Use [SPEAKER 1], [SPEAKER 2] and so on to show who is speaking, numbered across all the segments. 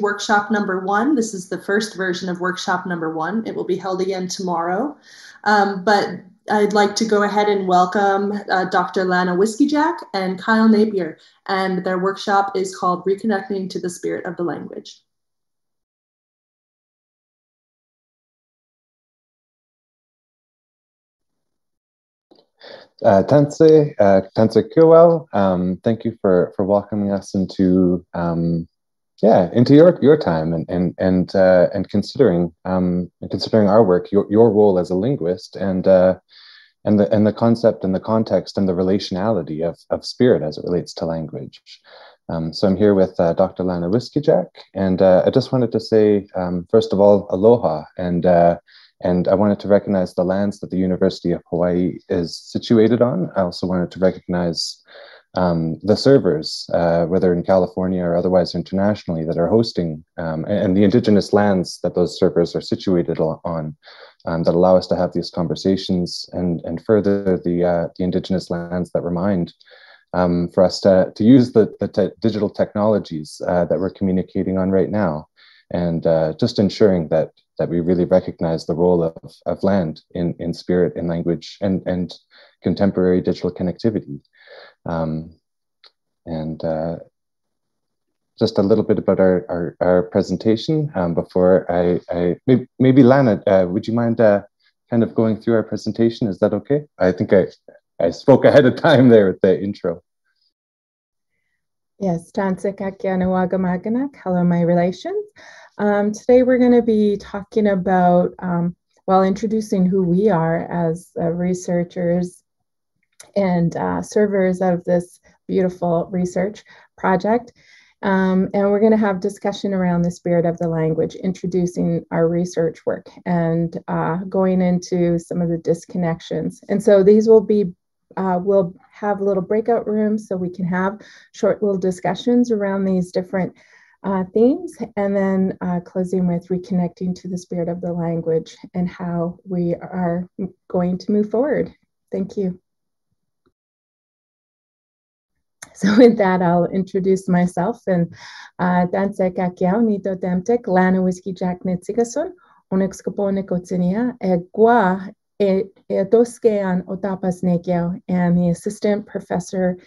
[SPEAKER 1] workshop number one. This is the first version of workshop number one. It will be held again tomorrow. Um, but I'd like to go ahead and welcome uh, Dr. Lana Whiskeyjack and Kyle Napier, and their workshop is called Reconnecting to the Spirit of the Language.
[SPEAKER 2] Uh, Tanse, uh, Tanse Kuel, um, thank you for, for welcoming us into um, yeah into your your time and and and uh, and considering um, and considering our work, your your role as a linguist and uh, and the and the concept and the context and the relationality of of spirit as it relates to language. Um, so I'm here with uh, Dr. Lana Whiskeyjack, and uh, I just wanted to say um, first of all, aloha and uh, and I wanted to recognize the lands that the University of Hawaii is situated on. I also wanted to recognize um, the servers, uh, whether in California or otherwise internationally, that are hosting, um, and the indigenous lands that those servers are situated on, um, that allow us to have these conversations, and and further the uh, the indigenous lands that remind um, for us to to use the the te digital technologies uh, that we're communicating on right now, and uh, just ensuring that that we really recognize the role of, of land in, in spirit, in language, and, and contemporary digital connectivity. Um, and uh, just a little bit about our, our, our presentation um, before I, I maybe, Lana, uh, would you mind uh, kind of going through our presentation? Is that okay? I think I, I spoke ahead of time there with the intro.
[SPEAKER 3] Yes, Tansik Akianawagamaganak. Hello, my relations. Um, today we're going to be talking about, um, well, introducing who we are as uh, researchers and uh, servers of this beautiful research project. Um, and we're going to have discussion around the spirit of the language, introducing our research work and uh, going into some of the disconnections. And so these will be, uh, we'll have little breakout rooms so we can have short little discussions around these different uh, themes, and then uh, closing with reconnecting to the spirit of the language and how we are going to move forward. Thank you. So with that, I'll introduce myself and uh, Danse Kakiao Nito Demtek Lana Whiskeyjack Nitsigason Onexkapone Kotsinia Egua Edoskean Otapas Nekiao and the assistant professor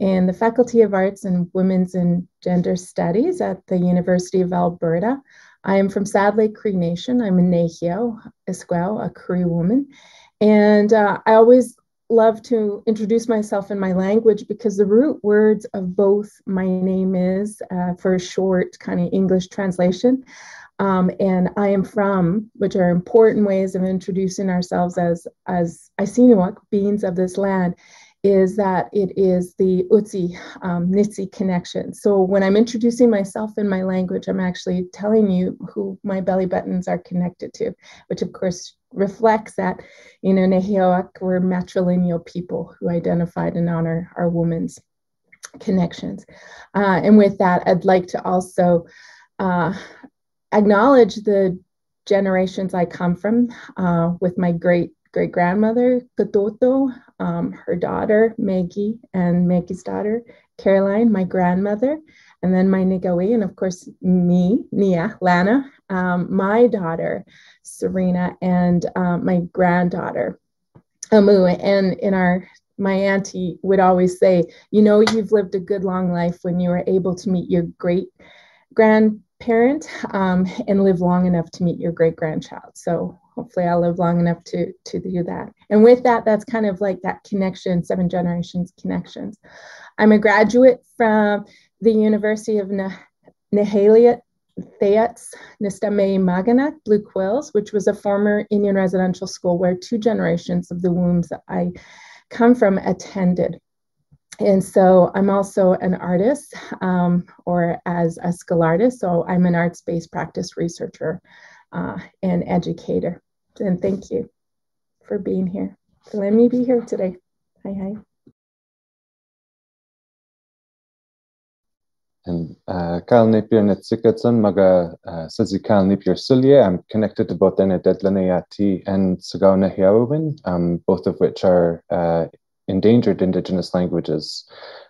[SPEAKER 3] in the Faculty of Arts and Women's and Gender Studies at the University of Alberta. I am from Saddle Lake Cree Nation. I'm a Nehio Esquel, a Cree woman. And uh, I always love to introduce myself in my language because the root words of both my name is uh, for a short kind of English translation. Um, and I am from, which are important ways of introducing ourselves as as Isinuak, beings of this land is that it is the Utsi um, Nitsi connection. So when I'm introducing myself in my language, I'm actually telling you who my belly buttons are connected to, which of course reflects that, you know, Nehioak were matrilineal people who identified and honor our women's connections. Uh, and with that, I'd like to also uh, acknowledge the generations I come from uh, with my great great grandmother, Katoto, um, her daughter, Maggie, and Maggie's daughter, Caroline, my grandmother, and then my Nigawi, and of course, me, Nia, Lana, um, my daughter, Serena, and um, my granddaughter, Amu. And in our my auntie would always say, you know, you've lived a good long life when you were able to meet your great grandparent um, and live long enough to meet your great grandchild. So hopefully I'll live long enough to to do that. And with that, that's kind of like that connection, seven generations connections. I'm a graduate from the University of Nehalia Thayets Nistame Maganak Blue Quills, which was a former Indian residential school where two generations of the wombs that I come from attended. And so I'm also an artist um, or as a scholar scholarist. So I'm an arts-based practice researcher uh, and educator and thank you for being here, for letting me be here today. Hi, hi.
[SPEAKER 2] And uh, Kyle Napier Netsikatson, Maga uh, Sazi Kyle Napier Sulye. I'm connected to both Ene Dedlaneyati and Sagao Nehiawin, um, both of which are uh, endangered indigenous languages,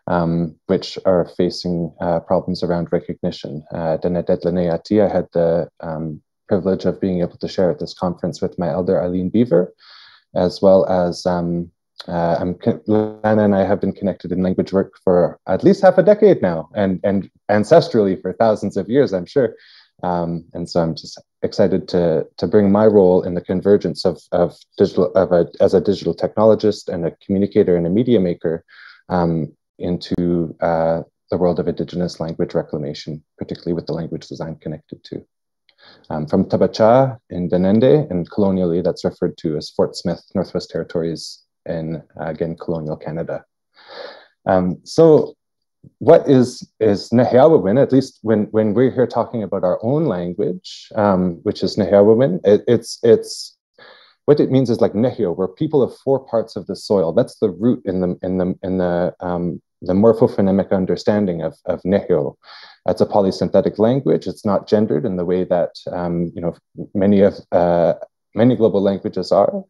[SPEAKER 2] um, which are facing uh, problems around recognition. Dene Uh, I had the um, privilege of being able to share at this conference with my elder Eileen Beaver, as well as um, uh, I'm, Lana and I have been connected in language work for at least half a decade now, and and ancestrally for thousands of years, I'm sure. Um, and so I'm just excited to to bring my role in the convergence of of digital of a as a digital technologist and a communicator and a media maker um, into uh, the world of Indigenous language reclamation, particularly with the languages I'm connected to. Um, from Thebacha in Denende, and colonially that's referred to as Fort Smith, Northwest Territories in, uh, again, colonial Canada. Um, so what is is Nehiawawin, at least when, when we're here talking about our own language, um, which is Nehiawawin, it, it's, it's, what it means is like Nehio, we're people of four parts of the soil. That's the root in the, in the, in the, um, the morphophonemic understanding of, of Nehio. It's a polysynthetic language. It's not gendered in the way that, um, you know, many of, uh, many global languages are.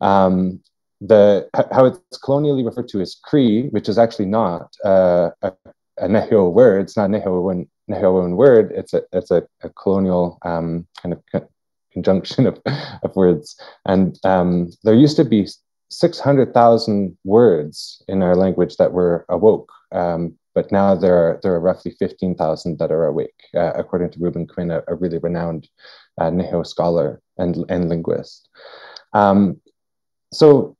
[SPEAKER 2] Um, the how it's colonially referred to as Cree, which is actually not uh, a, a Nehio word. It's not Nehioan Nehioan word. It's a it's a, a colonial um, kind of co- conjunction of, of words. And um, there used to be six hundred thousand words in our language that were awoke. Um, but now there are there are roughly fifteen thousand that are awake, uh, according to Reuben Quinn, a, a really renowned uh, scholar and and linguist. Um, so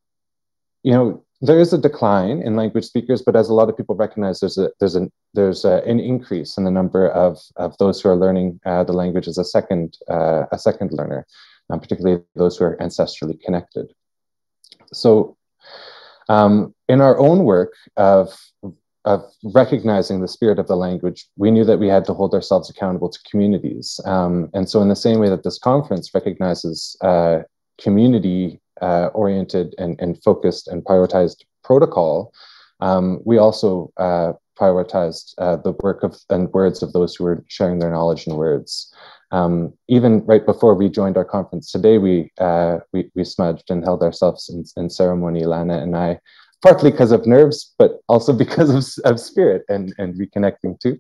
[SPEAKER 2] you know, there is a decline in language speakers, but as a lot of people recognize, there's a there's a there's a, an increase in the number of of those who are learning uh, the language as a second uh, a second learner, um, particularly those who are ancestrally connected. So, um, in our own work of of recognizing the spirit of the language, we knew that we had to hold ourselves accountable to communities. Um, and so, in the same way that this conference recognizes uh, community uh, oriented and, and focused and prioritized protocol, um, we also uh, prioritized uh, the work of and words of those who were sharing their knowledge and words. Um, even right before we joined our conference today, we uh, we, we, smudged and held ourselves in, in, ceremony, Lana and I, partly because of nerves, but also because of, of spirit and, and reconnecting too.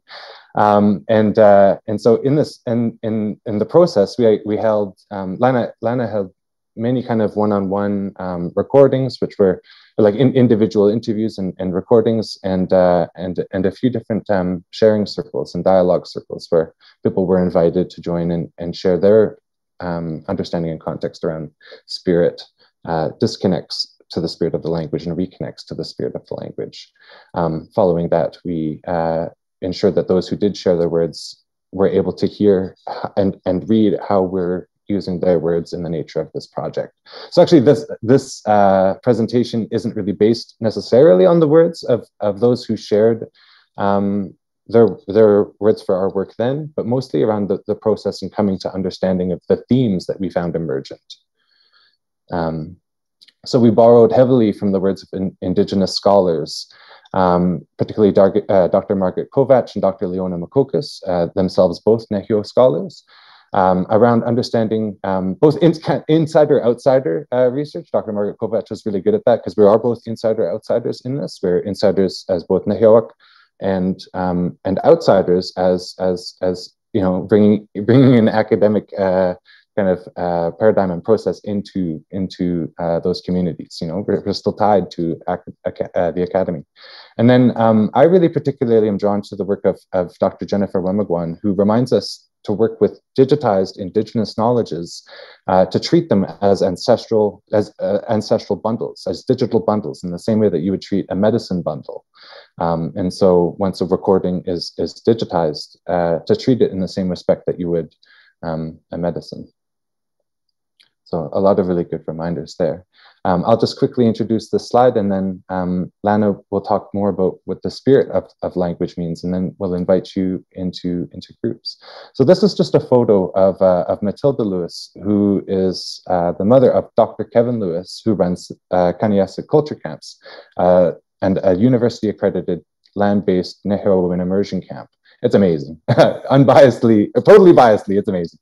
[SPEAKER 2] Um, and uh, and so in this in in in the process, we we held um, Lana Lana held many kind of one-on-one um, recordings, which were like in, individual interviews and, and recordings, and uh, and and a few different um, sharing circles and dialogue circles where people were invited to join and, and share their um, understanding and context around spirit, uh, disconnects to the spirit of the language and reconnects to the spirit of the language. Um, following that, we uh, ensured that those who did share their words were able to hear and, and read how we're using their words in the nature of this project. So actually this, this uh, presentation isn't really based necessarily on the words of, of those who shared um, their, their words for our work then, but mostly around the, the process and coming to understanding of the themes that we found emergent. Um, so we borrowed heavily from the words of in, indigenous scholars, um, particularly uh, Dr. Margaret Kovach and Dr. Leona Makokis, uh, themselves both Nehio scholars, um, around understanding um, both in, insider outsider uh, research. Dr. Margaret Kovach was really good at that because we are both insider outsiders in this. We're insiders as both Nehiyawak and um, and outsiders as as as you know bringing bringing an academic uh, kind of uh, paradigm and process into into uh, those communities. You know, we're, we're still tied to ac- uh, the academy. And then um, I really particularly am drawn to the work of, of Dr. Jennifer Wemigwans, who reminds us to work with digitized indigenous knowledges uh, to treat them as ancestral as uh, ancestral bundles as digital bundles in the same way that you would treat a medicine bundle um, and so once a recording is is digitized uh, to treat it in the same respect that you would um, a medicine so a lot of really good reminders there um, I'll just quickly introduce this slide and then um, Lana will talk more about what the spirit of, of language means and then we'll invite you into, into groups. So this is just a photo of, uh, of Matilda Lewis, who is uh, the mother of Dr. Kevin Lewis, who runs uh, culture camps uh, and a university accredited land-based Nehiyawin immersion camp it's amazing. Unbiasedly totally biasedly it's amazing.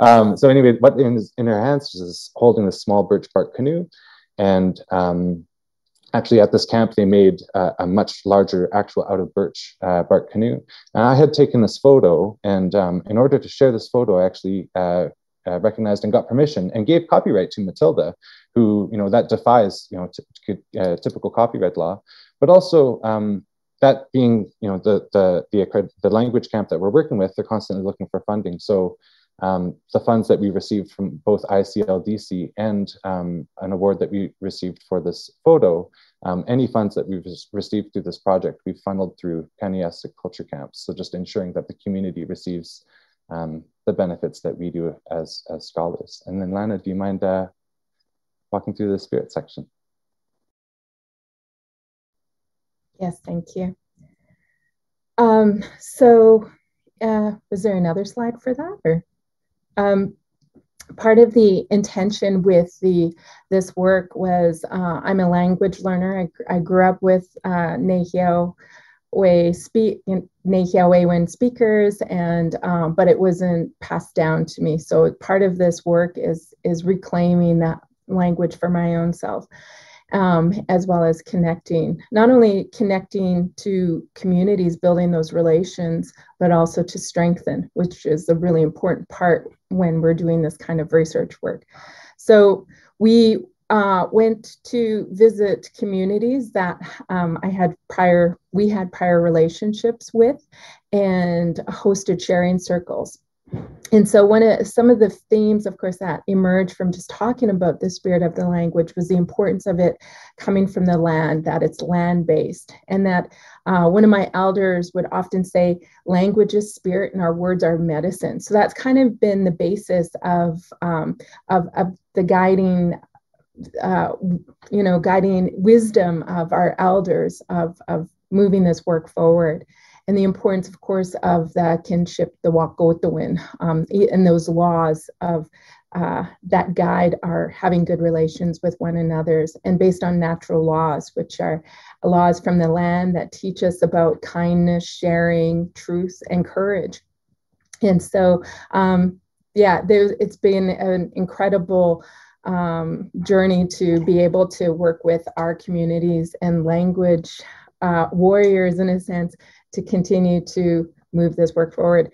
[SPEAKER 2] Um, so anyway what in, in her hands is holding this small birch bark canoe. And um, actually at this camp they made uh, a much larger actual out of birch uh, bark canoe. And i had taken this photo and um, in order to share this photo i actually uh, uh recognized and got permission and gave copyright to matilda who you know that defies you know uh, typical copyright law. But also um, that being you know the, the the the language camp that we're working with they're constantly looking for funding so um, the funds that we received from both ICLDC and um, an award that we received for this photo, um, any funds that we've received through this project, we've funneled through Kâniyâsihk Culture Camps. So just ensuring that the community receives um, the benefits that we do as, as scholars. And then Lana, do you mind uh, walking through the spirit section?
[SPEAKER 3] Yes, thank you. Um, so uh, was there another slide for that or? Um, part of the intention with the this work was uh, I'm a language learner. I, I grew up with uh, Nehiyawe speak Nehiyawewan speakers, and um, but it wasn't passed down to me. So part of this work is is reclaiming that language for my own self um, as well as connecting, not only connecting to communities, building those relations, but also to strengthen, which is a really important part when we're doing this kind of research work. So we uh, went to visit communities that um, I had prior, we had prior relationships with, and hosted sharing circles and so one of some of the themes of course that emerged from just talking about the spirit of the language was the importance of it coming from the land that it's land based and that uh, one of my elders would often say language is spirit and our words are medicine. So that's kind of been the basis of um, of, of the guiding uh, you know guiding wisdom of our elders of of moving this work forward and the importance, of course, of the kinship, the Wakotowin, um, and those laws of uh, that guide our having good relations with one another's and based on natural laws, which are laws from the land that teach us about kindness, sharing, truth, and courage. And so, um, yeah, it's been an incredible um, journey to be able to work with our communities and language uh, warriors, in a sense, to continue to move this work forward.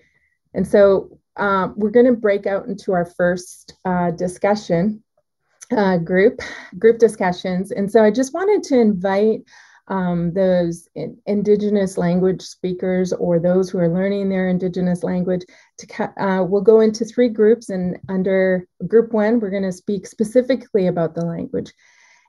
[SPEAKER 3] And so um, we're going to break out into our first uh, discussion uh, group, group discussions. And so I just wanted to invite um, those in, Indigenous language speakers or those who are learning their Indigenous language to, uh, we'll go into three groups and under group one, we're going to speak specifically about the language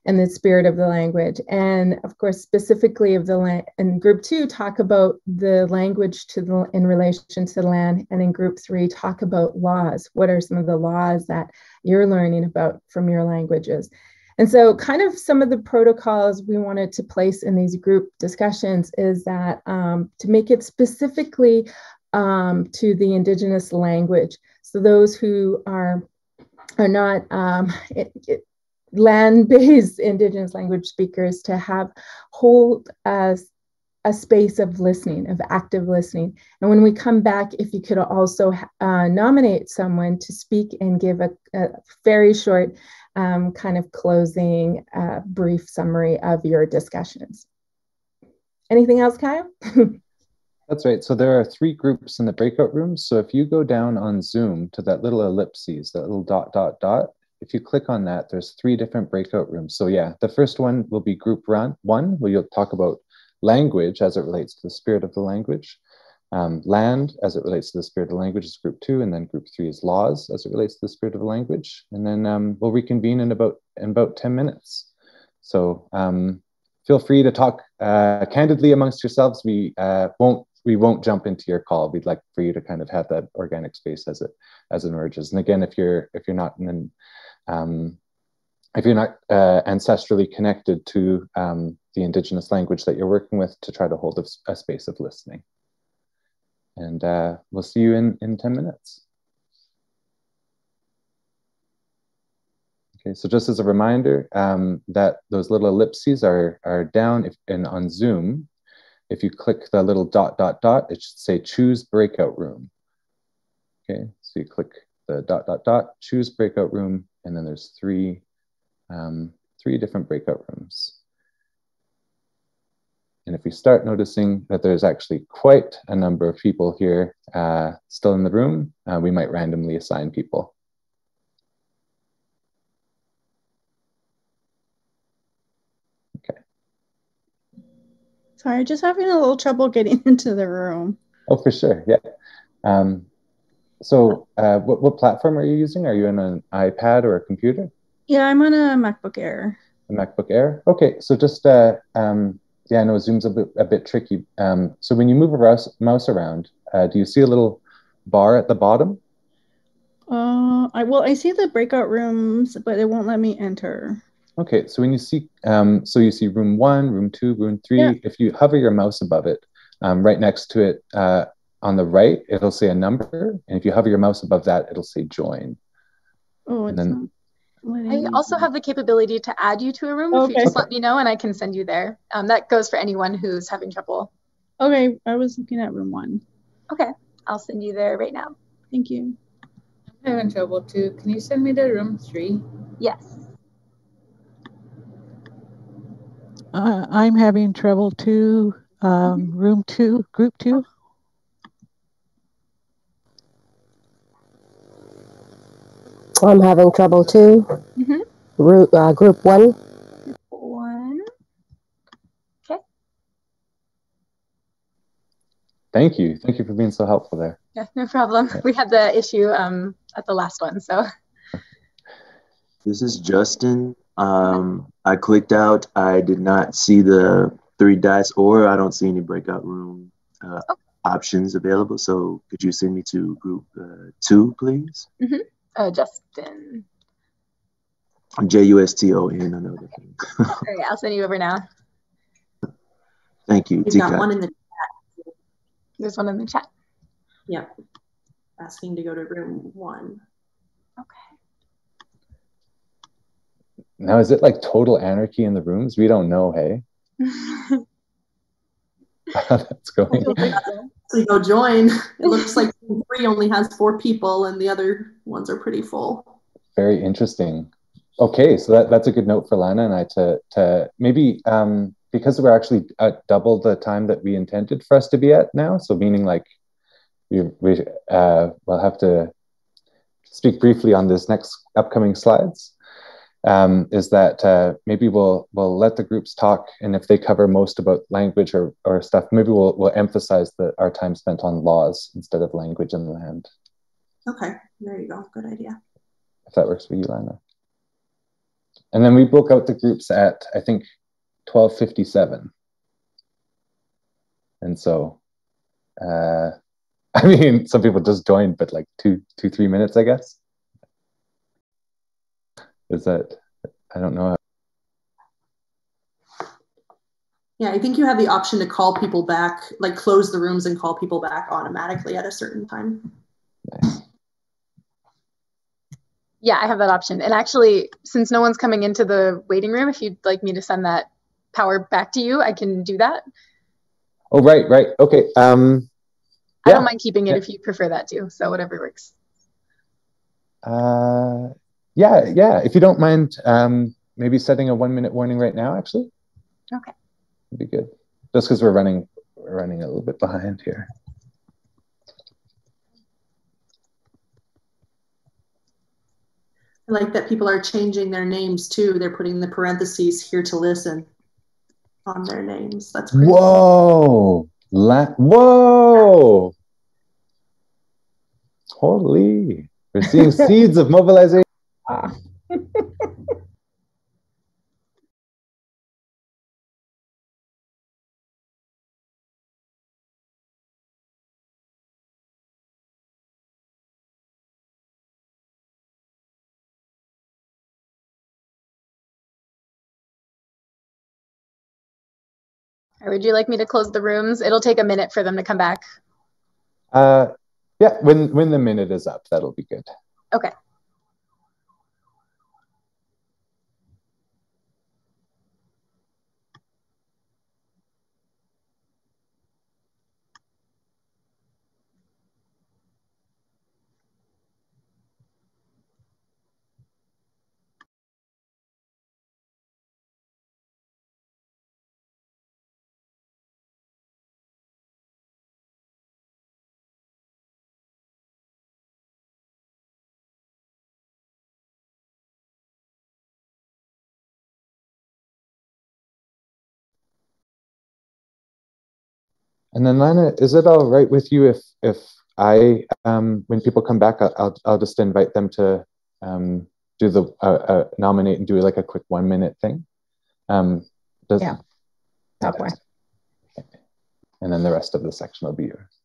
[SPEAKER 3] and the spirit of the language. And of course, specifically of the land, in group two, talk about the language to the in relation to the land. And in group three, talk about laws. What are some of the laws that you're learning about from your languages? And so, kind of some of the protocols we wanted to place in these group discussions is that um, to make it specifically um, to the Indigenous language. So, those who are are not um, it, it, land-based indigenous language speakers to have hold as a space of listening of active listening and when we come back if you could also uh, nominate someone to speak and give a, a very short um, kind of closing uh, brief summary of your discussions anything else kyle
[SPEAKER 2] That's right. So there are three groups in the breakout rooms. So if you go down on Zoom to that little ellipses, that little dot, dot, dot, if you click on that, there's three different breakout rooms. So yeah, the first one will be group run one, where you'll talk about language as it relates to the spirit of the language. Um, land as it relates to the spirit of the language is group two, and then group three is laws as it relates to the spirit of the language. And then um, we'll reconvene in about in about 10 minutes. So um, feel free to talk uh, candidly amongst yourselves. We uh, won't we won't jump into your call. We'd like for you to kind of have that organic space as it as it emerges. And again, if you're if you're not in an um, if you're not uh, ancestrally connected to um, the indigenous language that you're working with to try to hold a, a space of listening. And uh, we'll see you in, in 10 minutes. Okay, so just as a reminder um, that those little ellipses are, are down if, and on Zoom. If you click the little dot, dot, dot, it should say choose breakout room. Okay, so you click the dot, dot, dot, choose breakout room, and then there's three, um, three different breakout rooms. And if we start noticing that there's actually quite a number of people here uh, still in the room, uh, we might randomly assign people. Okay.
[SPEAKER 4] Sorry, just having a little trouble getting into the room.
[SPEAKER 2] Oh, for sure. Yeah. Um, so, uh, what, what platform are you using? Are you on an iPad or a computer?
[SPEAKER 4] Yeah, I'm on a MacBook Air.
[SPEAKER 2] A MacBook Air. Okay, so just uh, um, yeah, I know Zoom's a bit a bit tricky. Um, so when you move a mouse, mouse around, uh, do you see a little bar at the bottom?
[SPEAKER 4] Uh, I well, I see the breakout rooms, but it won't let me enter.
[SPEAKER 2] Okay, so when you see, um, so you see room one, room two, room three.
[SPEAKER 4] Yeah.
[SPEAKER 2] If you hover your mouse above it, um, right next to it, uh, on the right, it'll say a number, and if you hover your mouse above that, it'll say join.
[SPEAKER 4] Oh, it's
[SPEAKER 2] then-
[SPEAKER 4] not.
[SPEAKER 5] I also have the capability to add you to a room if you just let me know and I can send you there. Um, that goes for anyone who's having trouble.
[SPEAKER 4] Okay, I was looking at room one.
[SPEAKER 5] Okay, I'll send you there right now.
[SPEAKER 4] Thank you.
[SPEAKER 6] I'm having trouble too. Can you send me to room three?
[SPEAKER 5] Yes.
[SPEAKER 7] Uh, I'm having trouble too. Um, room two, group two.
[SPEAKER 8] I'm having trouble too.
[SPEAKER 5] Mhm.
[SPEAKER 8] Root, uh, group one.
[SPEAKER 5] One. Okay.
[SPEAKER 2] Thank you, thank you for being so helpful there.
[SPEAKER 5] Yeah, no problem. We had the issue um, at the last one, so
[SPEAKER 9] This is Justin. Um, I clicked out. I did not see the three dice, or I don't see any breakout room uh,
[SPEAKER 5] Oh.
[SPEAKER 9] options available. So could you send me to group uh, two, please?
[SPEAKER 5] uh, Justin.
[SPEAKER 9] J U S T O N. I know that.
[SPEAKER 5] All right, I'll send you over now.
[SPEAKER 9] Thank you.
[SPEAKER 1] We've got one in the
[SPEAKER 5] There's one in the chat.
[SPEAKER 1] Yep. Asking to go to room one.
[SPEAKER 5] Okay.
[SPEAKER 2] Now, is it like total anarchy in the rooms? We don't know, hey? How that's going.
[SPEAKER 1] So go join. It looks like three only has four people and the other ones are pretty full.
[SPEAKER 2] Very interesting. Okay, so that, that's a good note for Lana and I to to maybe um, because we're actually at double the time that we intended for us to be at now. So meaning like we we uh, will have to speak briefly on this next upcoming slides. Um, is that uh, maybe we'll we'll let the groups talk, and if they cover most about language or, or stuff, maybe we'll we'll emphasize that our time spent on laws instead of language and land.
[SPEAKER 1] Okay, there you go. Good idea.
[SPEAKER 2] if that works for you, Lana. And then we broke out the groups at I think twelve fifty seven. And so uh I mean some people just joined but like two two, three minutes, I guess. Is that I don't know.
[SPEAKER 1] Yeah, I think you have the option to call people back, like close the rooms and call people back automatically at a certain time.
[SPEAKER 2] Nice.
[SPEAKER 5] Yeah, I have that option. And actually, since no one's coming into the waiting room, if you'd like me to send that power back to you, I can do that.
[SPEAKER 2] Oh right, right. Okay. Um
[SPEAKER 5] I don't mind keeping it
[SPEAKER 2] Yeah.
[SPEAKER 5] if you prefer that too. So whatever works.
[SPEAKER 2] uh yeah, yeah. If you don't mind um maybe setting a one minute warning right now, actually.
[SPEAKER 5] Okay.
[SPEAKER 2] That'd be good. Just because we're running we're running a little bit behind here.
[SPEAKER 1] I like that people are changing their names too. They're putting the parentheses here to listen on their names. That's pretty
[SPEAKER 2] Whoa! La- Whoa! Holy! We're seeing seeds of mobilization.
[SPEAKER 5] Or would you like me to close the rooms? It'll take a minute for them to come back.
[SPEAKER 2] Uh, yeah, when when the minute is up, that'll be good.
[SPEAKER 5] Okay.
[SPEAKER 2] And then Lana, is it all right with you if if I, um, when people come back, I'll, I'll just invite them to um, do the uh, uh, nominate and do like a quick one minute thing. Um,
[SPEAKER 3] does, yeah, that way.
[SPEAKER 2] And then the rest of the section will be yours.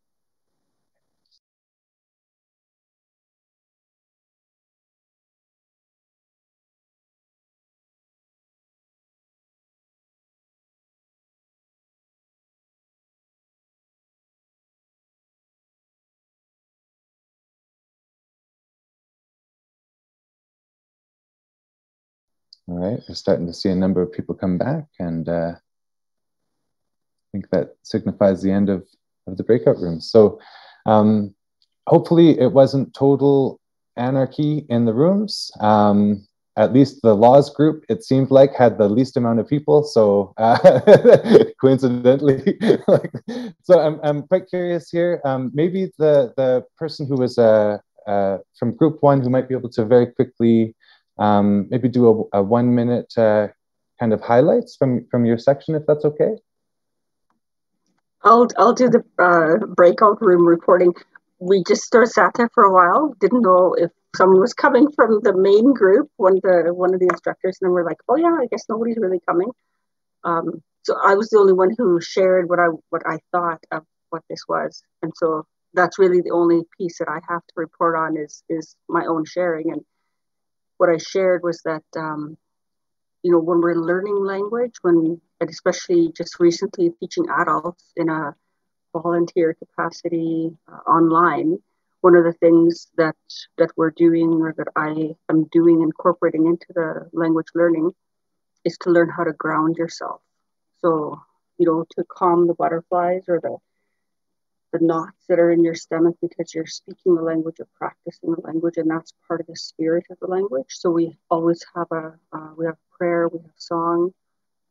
[SPEAKER 2] Right, we're starting to see a number of people come back, and uh, I think that signifies the end of, of the breakout rooms. So um, hopefully it wasn't total anarchy in the rooms. Um, at least the laws group, it seemed like, had the least amount of people. So uh, coincidentally, like, so I'm, I'm quite curious here. Um, maybe the, the person who was uh, uh, from group one who might be able to very quickly um, maybe do a, a one minute uh, kind of highlights from, from your section, if that's okay.
[SPEAKER 10] I'll, I'll do the uh, breakout room reporting. We just sort of sat there for a while, didn't know if someone was coming from the main group, one of the one of the instructors, and then we're like, oh yeah, I guess nobody's really coming. Um, so I was the only one who shared what I what I thought of what this was, and so that's really the only piece that I have to report on is is my own sharing. And what I shared was that, um, you know, when we're learning language, when, especially just recently teaching adults in a volunteer capacity uh, online, one of the things that that we're doing or that I am doing incorporating into the language learning is to learn how to ground yourself. So, you know, to calm the butterflies or the the knots that are in your stomach because you're speaking the language or practicing the language, and that's part of the spirit of the language. So we always have a uh, we have prayer, we have song,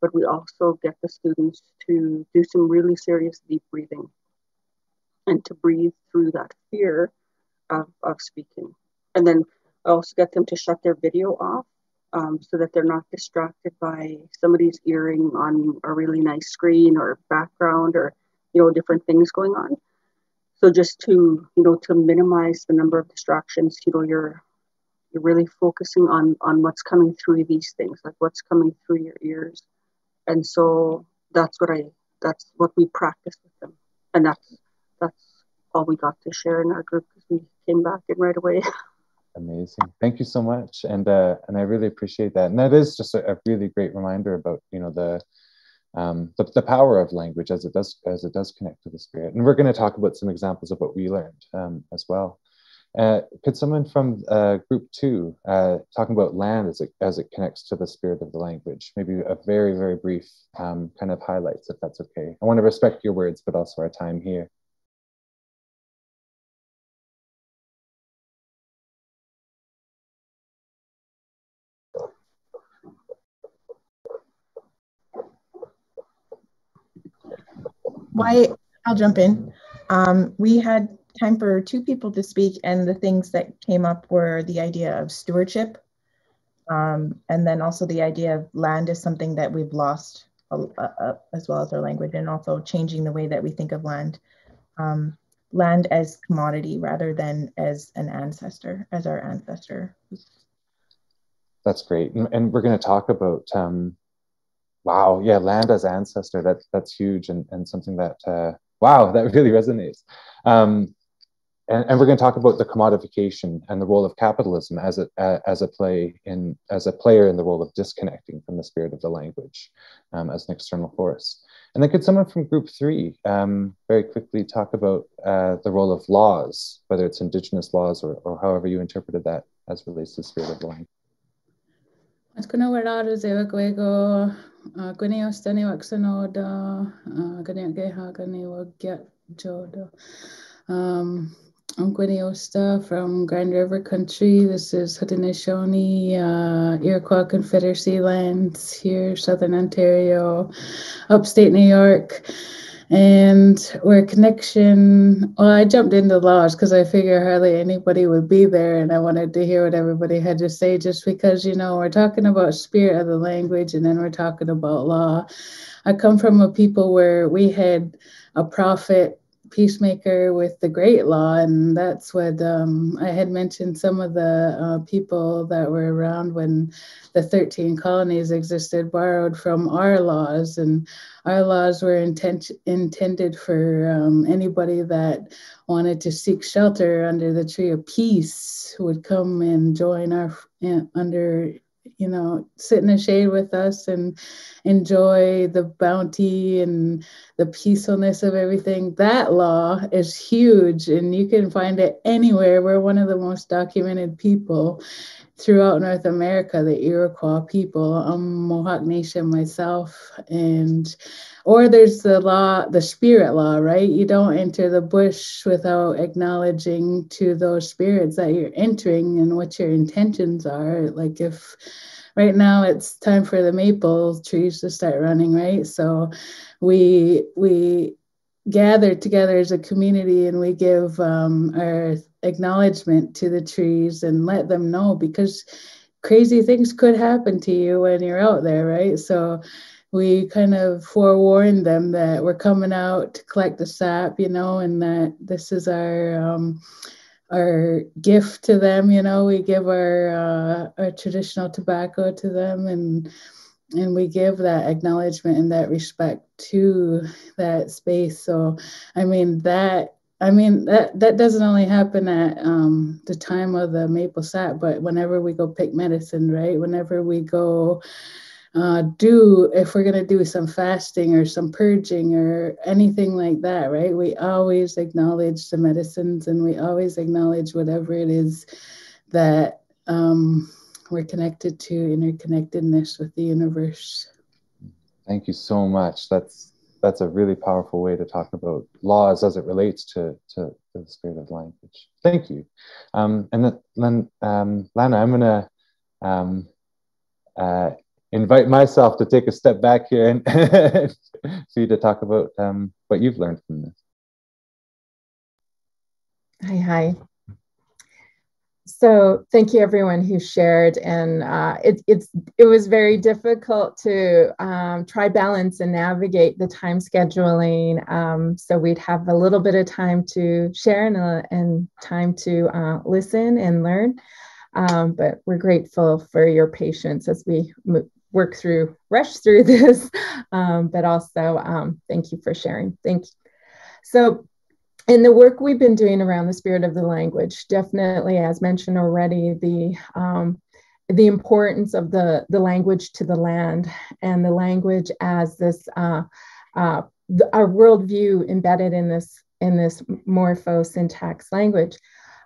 [SPEAKER 10] but we also get the students to do some really serious deep breathing and to breathe through that fear of, of speaking. And then I also get them to shut their video off um, so that they're not distracted by somebody's earring on a really nice screen or background or you know different things going on so just to you know to minimize the number of distractions you know you're you're really focusing on on what's coming through these things like what's coming through your ears. And so that's what i that's what we practice with them. And that's that's all we got to share in our group because we came back in right away.
[SPEAKER 2] Amazing. Thank you so much. And uh and i really appreciate that. And that is just a, a really great reminder about you know the um, the, the power of language as it does as it does connect to the spirit. And we're going to talk about some examples of what we learned um, as well. Uh, could someone from uh, group two uh, talking about land as it as it connects to the spirit of the language? Maybe a very very brief um, kind of highlights, if that's okay. I want to respect your words, but also our time here.
[SPEAKER 3] Why? I'll jump in. Um, we had time for two people to speak, and the things that came up were the idea of stewardship, um, and then also the idea of land is something that we've lost, uh, uh, as well as our language, and also changing the way that we think of land. Um, land as commodity rather than as an ancestor, as our ancestor.
[SPEAKER 2] That's great, and, and we're going to talk about um, Wow, yeah, land as ancestor. That's that's huge and, and something that uh, wow, that really resonates. Um, and, and, we're going to talk about the commodification and the role of capitalism as a uh, as a play in as a player in the role of disconnecting from the spirit of the language um, as an external force. And then could someone from group three um, very quickly talk about uh, the role of laws, whether it's indigenous laws or, or however you interpreted that as relates to the spirit of the language?
[SPEAKER 6] Gwni os da ni wag sy'n o da, ag eha gwni wagiat jo da. Um, I'm Gwynny Osta from Grand River Country. This is Haudenosaunee, uh, Iroquois Confederacy lands here, Southern Ontario, upstate New York and we're connection. Well, I jumped into laws because I figure hardly anybody would be there, and I wanted to hear what everybody had to say. Just because you know we're talking about spirit of the language, and then we're talking about law. I come from a people where we had a prophet peacemaker with the great law and that's what um, i had mentioned some of the uh, people that were around when the 13 colonies existed borrowed from our laws and our laws were intent- intended for um, anybody that wanted to seek shelter under the tree of peace would come and join our under you know, sit in the shade with us and enjoy the bounty and the peacefulness of everything. That law is huge and you can find it anywhere. We're one of the most documented people throughout North America, the Iroquois people. I'm Mohawk Nation myself, and or there's the law, the spirit law, right? You don't enter the bush without acknowledging to those spirits that you're entering and what your intentions are. Like if right now it's time for the maple trees to start running, right? So we we gather together as a community and we give um, our acknowledgement to the trees and let them know because crazy things could happen to you when you're out there, right? So we kind of forewarn them that we're coming out to collect the sap, you know, and that this is our um, our gift to them. You know, we give our uh, our traditional tobacco to them, and and we give that acknowledgement and that respect to that space. So, I mean that I mean that that doesn't only happen at um, the time of the maple sap, but whenever we go pick medicine, right? Whenever we go uh, do if we're going to do some fasting or some purging or anything like that, right? We always acknowledge the medicines and we always acknowledge whatever it is that um, we're connected to interconnectedness with the universe.
[SPEAKER 2] Thank you so much. That's that's a really powerful way to talk about laws as it relates to, to, to the spirit of language. Thank you. Um, and then, um, Lana, I'm going to um, uh, invite myself to take a step back here and for you to talk about um, what you've learned from this.
[SPEAKER 3] Hi, hi. So thank you everyone who shared, and uh, it, it's it was very difficult to um, try balance and navigate the time scheduling. Um, so we'd have a little bit of time to share and, uh, and time to uh, listen and learn. Um, but we're grateful for your patience as we work through, rush through this, um, but also um, thank you for sharing. Thank you. So, in the work we've been doing around the spirit of the language, definitely, as mentioned already, the um, the importance of the the language to the land and the language as this uh, uh, the, our worldview embedded in this in this morpho syntax language.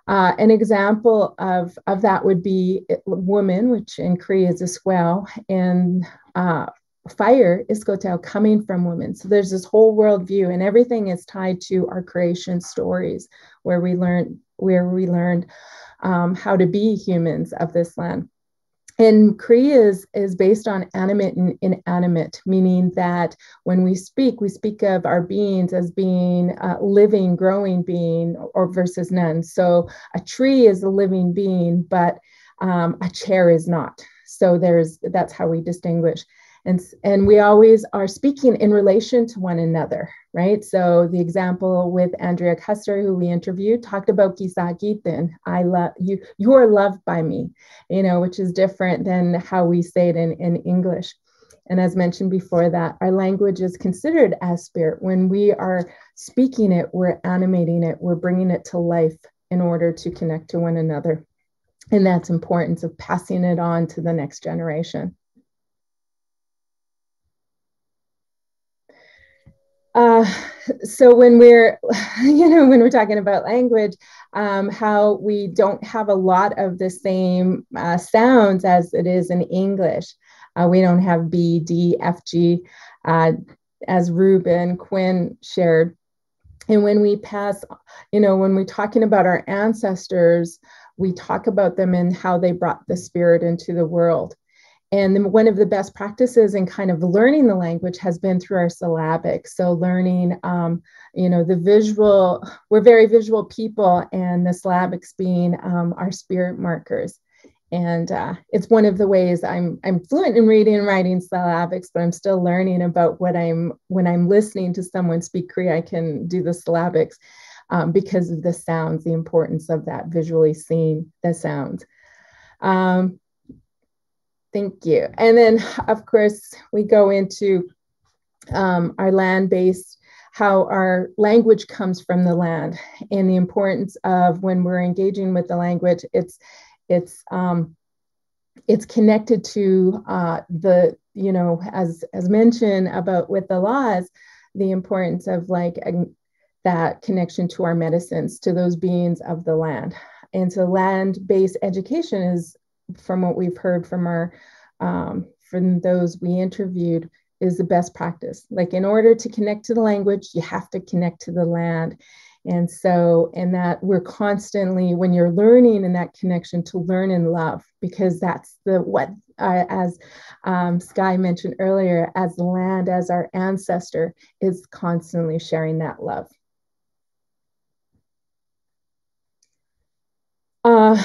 [SPEAKER 3] Uh, an example of, of that would be woman, which in Cree is a squell, and uh, fire is kotel coming from women. So there's this whole worldview, and everything is tied to our creation stories, where we learned where we learned um, how to be humans of this land and Cree is, is based on animate and inanimate, meaning that when we speak, we speak of our beings as being a living, growing being, or versus none. So a tree is a living being, but um, a chair is not. So there's that's how we distinguish and and we always are speaking in relation to one another right? So the example with andrea custer who we interviewed talked about kisakitin i love you you are loved by me you know which is different than how we say it in, in english. And as mentioned before that our language is considered as spirit. When we are speaking it we're animating it we're bringing it to life in order to connect to one another. And that's importance of passing it on to the next generation Uh, so when we're, you know, when we're talking about language, um, how we don't have a lot of the same uh, sounds as it is in English. Uh, we don't have B, D, F, G, uh, as Reuben Quinn shared. And when we pass, you know, when we're talking about our ancestors, we talk about them and how they brought the spirit into the world. And one of the best practices in kind of learning the language has been through our syllabic. So learning, um, you know, the visual, we're very visual people and the syllabics being um, our spirit markers. and uh, it's one of the ways I'm I'm fluent in reading and writing syllabics, but I'm still learning about what I'm when I'm listening to someone speak Cree. I can do the syllabics um, because of the sounds, the importance of that visually seeing the sounds. Um, thank you. And then, of course, we go into um, our land-based how our language comes from the land and the importance of when we're engaging with the language it's it's um, it's connected to uh, the you know as as mentioned about with the laws the importance of like that connection to our medicines to those beings of the land and so land-based education is from what we've heard from our um, from those we interviewed is the best practice like in order to connect to the language you have to connect to the land and so, and that we're constantly, when you're learning in that connection, to learn and love, because that's the what, uh, as um, Sky mentioned earlier, as the land, as our ancestor is constantly sharing that love. Uh,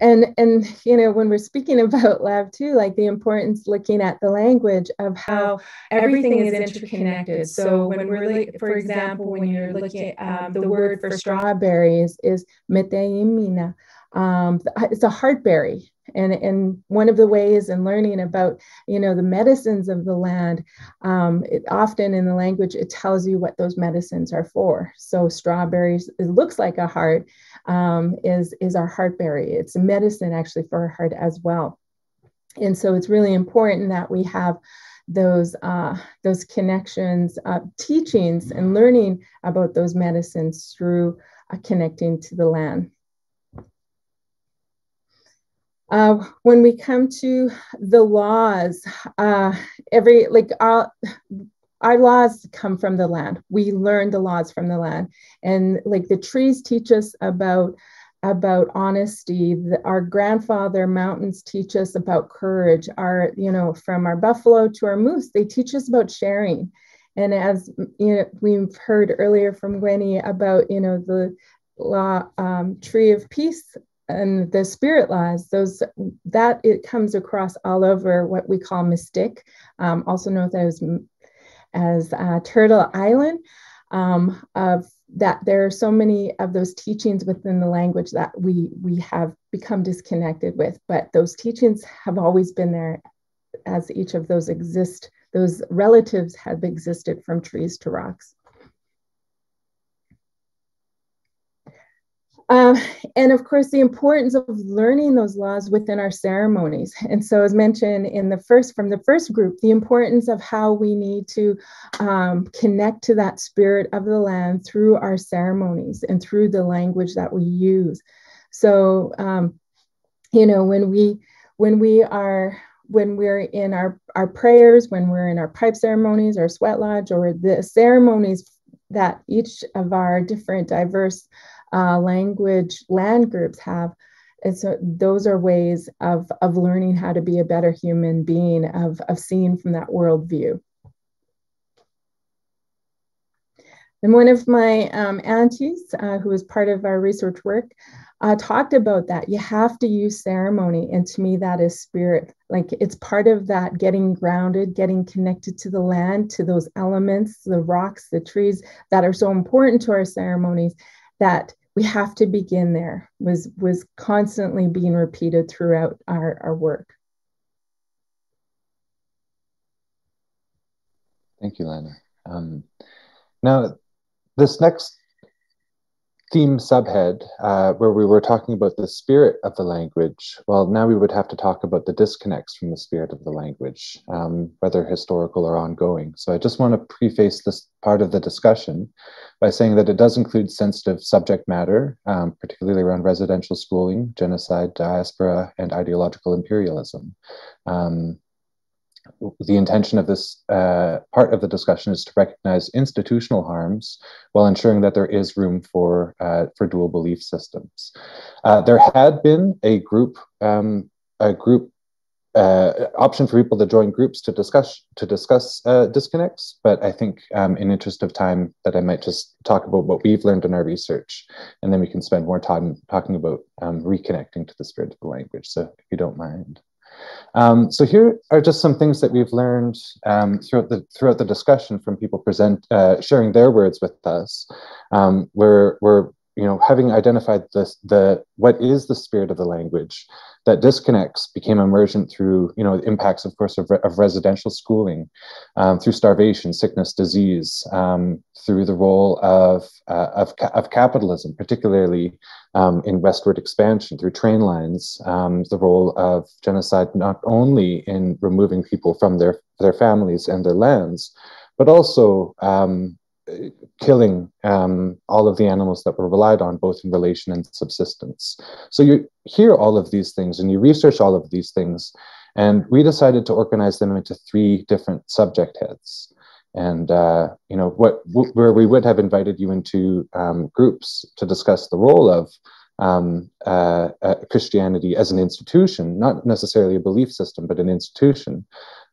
[SPEAKER 3] and and you know when we're speaking about love too like the importance looking at the language of how everything is interconnected. so when we're like for example when you're looking at um, the word for strawberries is meteimina. Um, it's a heartberry and and one of the ways in learning about you know the medicines of the land um, it, often in the language it tells you what those medicines are for. So strawberries it looks like a heart um, is is our heartberry it's a medicine actually for our heart as well. And so it's really important that we have those uh, those connections uh, teachings and learning about those medicines through uh, connecting to the land uh, when we come to the laws, uh, every like our, our laws come from the land. We learn the laws from the land, and like the trees teach us about about honesty. The, our grandfather mountains teach us about courage. Our you know from our buffalo to our moose, they teach us about sharing. And as you know, we've heard earlier from Gwenny about you know the law um, tree of peace and the spirit laws those that it comes across all over what we call mystic um, also known as as uh, turtle island um, of that there are so many of those teachings within the language that we we have become disconnected with but those teachings have always been there as each of those exist those relatives have existed from trees to rocks Uh, and of course, the importance of learning those laws within our ceremonies. And so, as mentioned in the first, from the first group, the importance of how we need to um, connect to that spirit of the land through our ceremonies and through the language that we use. So, um, you know, when we when we are when we're in our, our prayers, when we're in our pipe ceremonies, our sweat lodge, or the ceremonies that each of our different diverse uh, language land groups have. And so those are ways of, of learning how to be a better human being, of, of seeing from that worldview. And one of my um, aunties, uh, who was part of our research work, uh, talked about that. You have to use ceremony. And to me, that is spirit. Like it's part of that getting grounded, getting connected to the land, to those elements, the rocks, the trees that are so important to our ceremonies that we have to begin there was was constantly being repeated throughout our, our work.
[SPEAKER 2] Thank you lana. Um, now this next theme subhead uh, where we were talking about the spirit of the language, well, now we would have to talk about the disconnects from the spirit of the language, um, whether historical or ongoing. So I just want to preface this part of the discussion by saying that it does include sensitive subject matter, um, particularly around residential schooling, genocide, diaspora, and ideological imperialism. Um, the intention of this uh, part of the discussion is to recognize institutional harms while ensuring that there is room for uh, for dual belief systems. Uh, there had been a group um, a group uh, option for people to join groups to discuss to discuss uh, disconnects. But I think, um, in interest of time, that I might just talk about what we've learned in our research, and then we can spend more time talking about um, reconnecting to the spirit of the language. So, if you don't mind. Um, so here are just some things that we've learned um, throughout the throughout the discussion from people present uh, sharing their words with us. Um, we're we're you know having identified this the what is the spirit of the language that disconnects became emergent through you know impacts of course of, re- of residential schooling um, through starvation sickness disease um, through the role of, uh, of, ca- of capitalism particularly um, in westward expansion through train lines um, the role of genocide not only in removing people from their their families and their lands but also um, killing um, all of the animals that were relied on, both in relation and subsistence. So you hear all of these things and you research all of these things, and we decided to organize them into three different subject heads. And uh, you know what, where we would have invited you into um, groups to discuss the role of um, uh, uh, Christianity as an institution, not necessarily a belief system, but an institution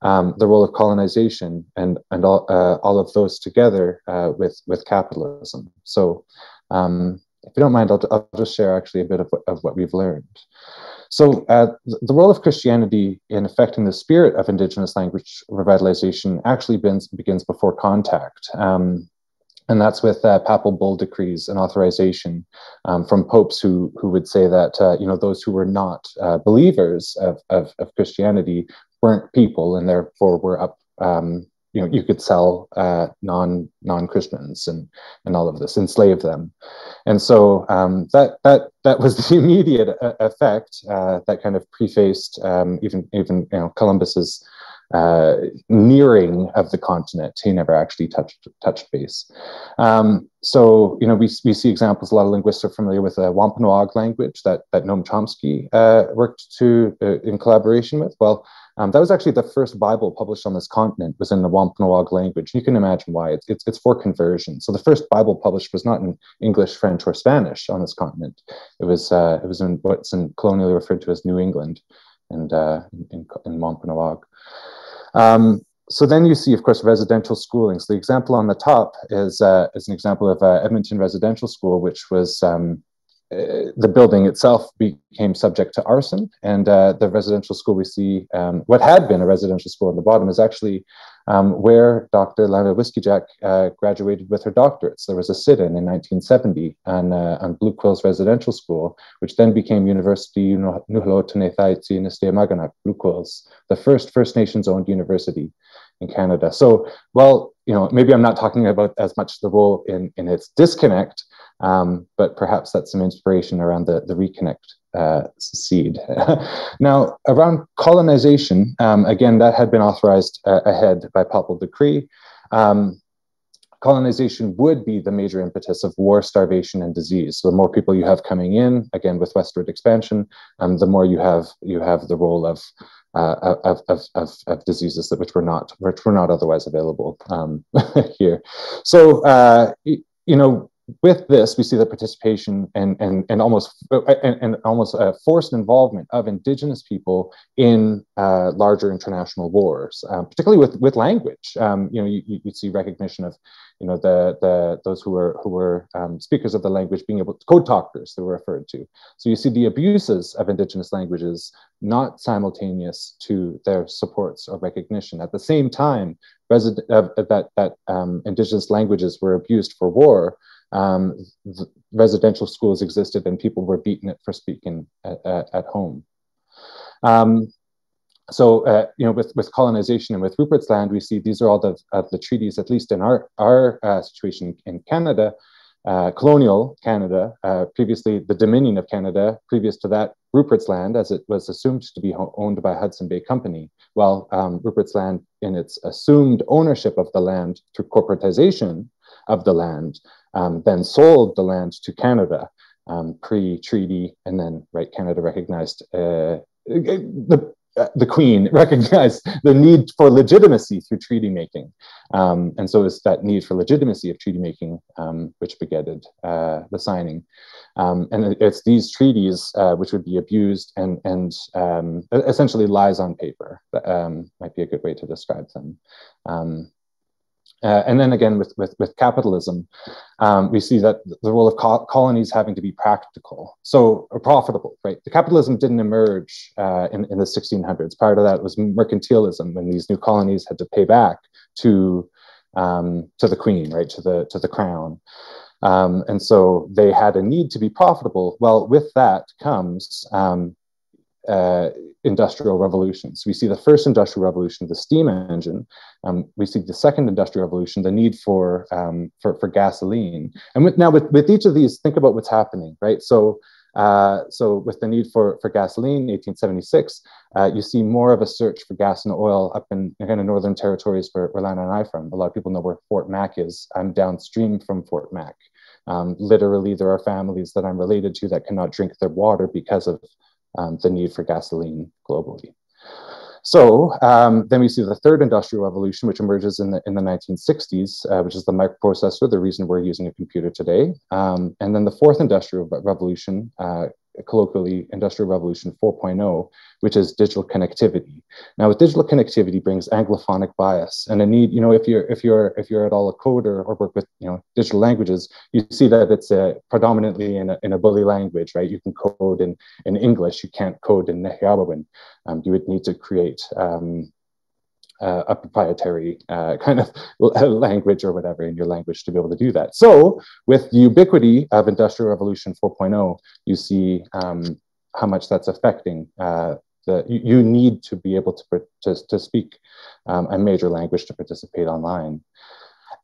[SPEAKER 2] um, the role of colonization and and all, uh, all of those together uh, with with capitalism. So, um, if you don't mind, I'll, I'll just share actually a bit of, of what we've learned. So, uh, the role of Christianity in affecting the spirit of Indigenous language revitalization actually begins, begins before contact. Um, and that's with uh, papal bull decrees and authorization um, from popes who who would say that uh, you know those who were not uh, believers of, of, of Christianity weren't people and therefore were up um, you know you could sell uh, non non Christians and and all of this enslave them, and so um, that that that was the immediate uh, effect uh, that kind of prefaced um, even even you know Columbus's uh, nearing of the continent. He never actually touched touched base. Um, so you know we, we see examples. A lot of linguists are familiar with the Wampanoag language that that Noam Chomsky uh, worked to uh, in collaboration with. Well, um, that was actually the first Bible published on this continent was in the Wampanoag language. You can imagine why. It's, it's, it's for conversion. So the first Bible published was not in English, French, or Spanish on this continent. It was uh, it was in what's in colonially referred to as New England, and uh, in, in Wampanoag. Um, so then you see, of course, residential schooling. So the example on the top is, uh, is an example of uh, Edmonton Residential School, which was um, uh, the building itself became subject to arson, and uh, the residential school we see, um, what had been a residential school on the bottom, is actually um, where Dr. Lana Whiskeyjack uh, graduated with her doctorates. There was a sit-in in 1970 on, uh, on Blue Quills Residential School, which then became University Nuhlo Maganak, Blue Quills, the first First Nations-owned university in Canada. So, well, you know, maybe I'm not talking about as much the role in, in its disconnect, um, but perhaps that's some inspiration around the, the reconnect uh, seed. now, around colonization, um, again, that had been authorized uh, ahead by papal decree. Um, colonization would be the major impetus of war, starvation, and disease. So the more people you have coming in, again with westward expansion, um, the more you have you have the role of uh, of, of, of, of, diseases that which were not which were not otherwise available um, here. So uh, you know with this, we see the participation and and and almost and, and almost forced involvement of Indigenous people in uh, larger international wars, um, particularly with with language. Um, you know, you, you see recognition of you know the the those who were who were um, speakers of the language being able to code talkers they were referred to. So you see the abuses of Indigenous languages not simultaneous to their supports or recognition. At the same time, resident, uh, that that um, Indigenous languages were abused for war um, residential schools existed and people were beaten for speaking at, at, at home. Um, so, uh, you know, with, with colonization and with Rupert's Land, we see these are all the, of the treaties, at least in our, our uh, situation in Canada, uh, colonial Canada, uh, previously the Dominion of Canada, previous to that, Rupert's Land, as it was assumed to be owned by Hudson Bay Company. While um, Rupert's Land, in its assumed ownership of the land through corporatization of the land, um, then sold the land to Canada um, pre-treaty, and then right Canada recognized uh, the uh, the queen recognized the need for legitimacy through treaty making. Um, and so it's that need for legitimacy of treaty making um, which begetted uh, the signing. Um, and it's these treaties uh, which would be abused and, and um, essentially lies on paper. Um, might be a good way to describe them. Uh, and then again, with, with, with capitalism, um, we see that the role of co colonies having to be practical, so profitable, right? The capitalism didn't emerge uh, in, in the 1600s. Prior to that was mercantilism, when these new colonies had to pay back to, um, to the queen, right, to the, to the crown. Um, and so they had a need to be profitable. Well, with that comes um, uh, industrial revolutions. We see the first industrial revolution, the steam engine. Um, we see the second industrial revolution, the need for um, for, for, gasoline. And with, now, with, with each of these, think about what's happening, right? So, uh, so with the need for, for gasoline, 1876, uh, you see more of a search for gas and oil up in kind of northern territories where, where Lana and I from. A lot of people know where Fort Mac is. I'm downstream from Fort Mac. Um, literally, there are families that I'm related to that cannot drink their water because of um, the need for gasoline globally. So um, then we see the third industrial revolution, which emerges in the, in the 1960s, uh, which is the microprocessor, the reason we're using a computer today. Um, and then the fourth industrial revolution uh, colloquially Industrial Revolution 4.0, which is digital connectivity. Now, with digital connectivity brings anglophonic bias and a need. You know, if you're if you're if you're at all a coder or work with you know digital languages, you see that it's a, predominantly in a, in a bully language, right? You can code in in English, you can't code in Nehiyawewen. Um, you would need to create um, uh, a proprietary uh, kind of language or whatever in your language to be able to do that. So with the ubiquity of Industrial Revolution 4.0, you see um, how much that's affecting uh, the, you, need to be able to, to, to speak um, a major language to participate online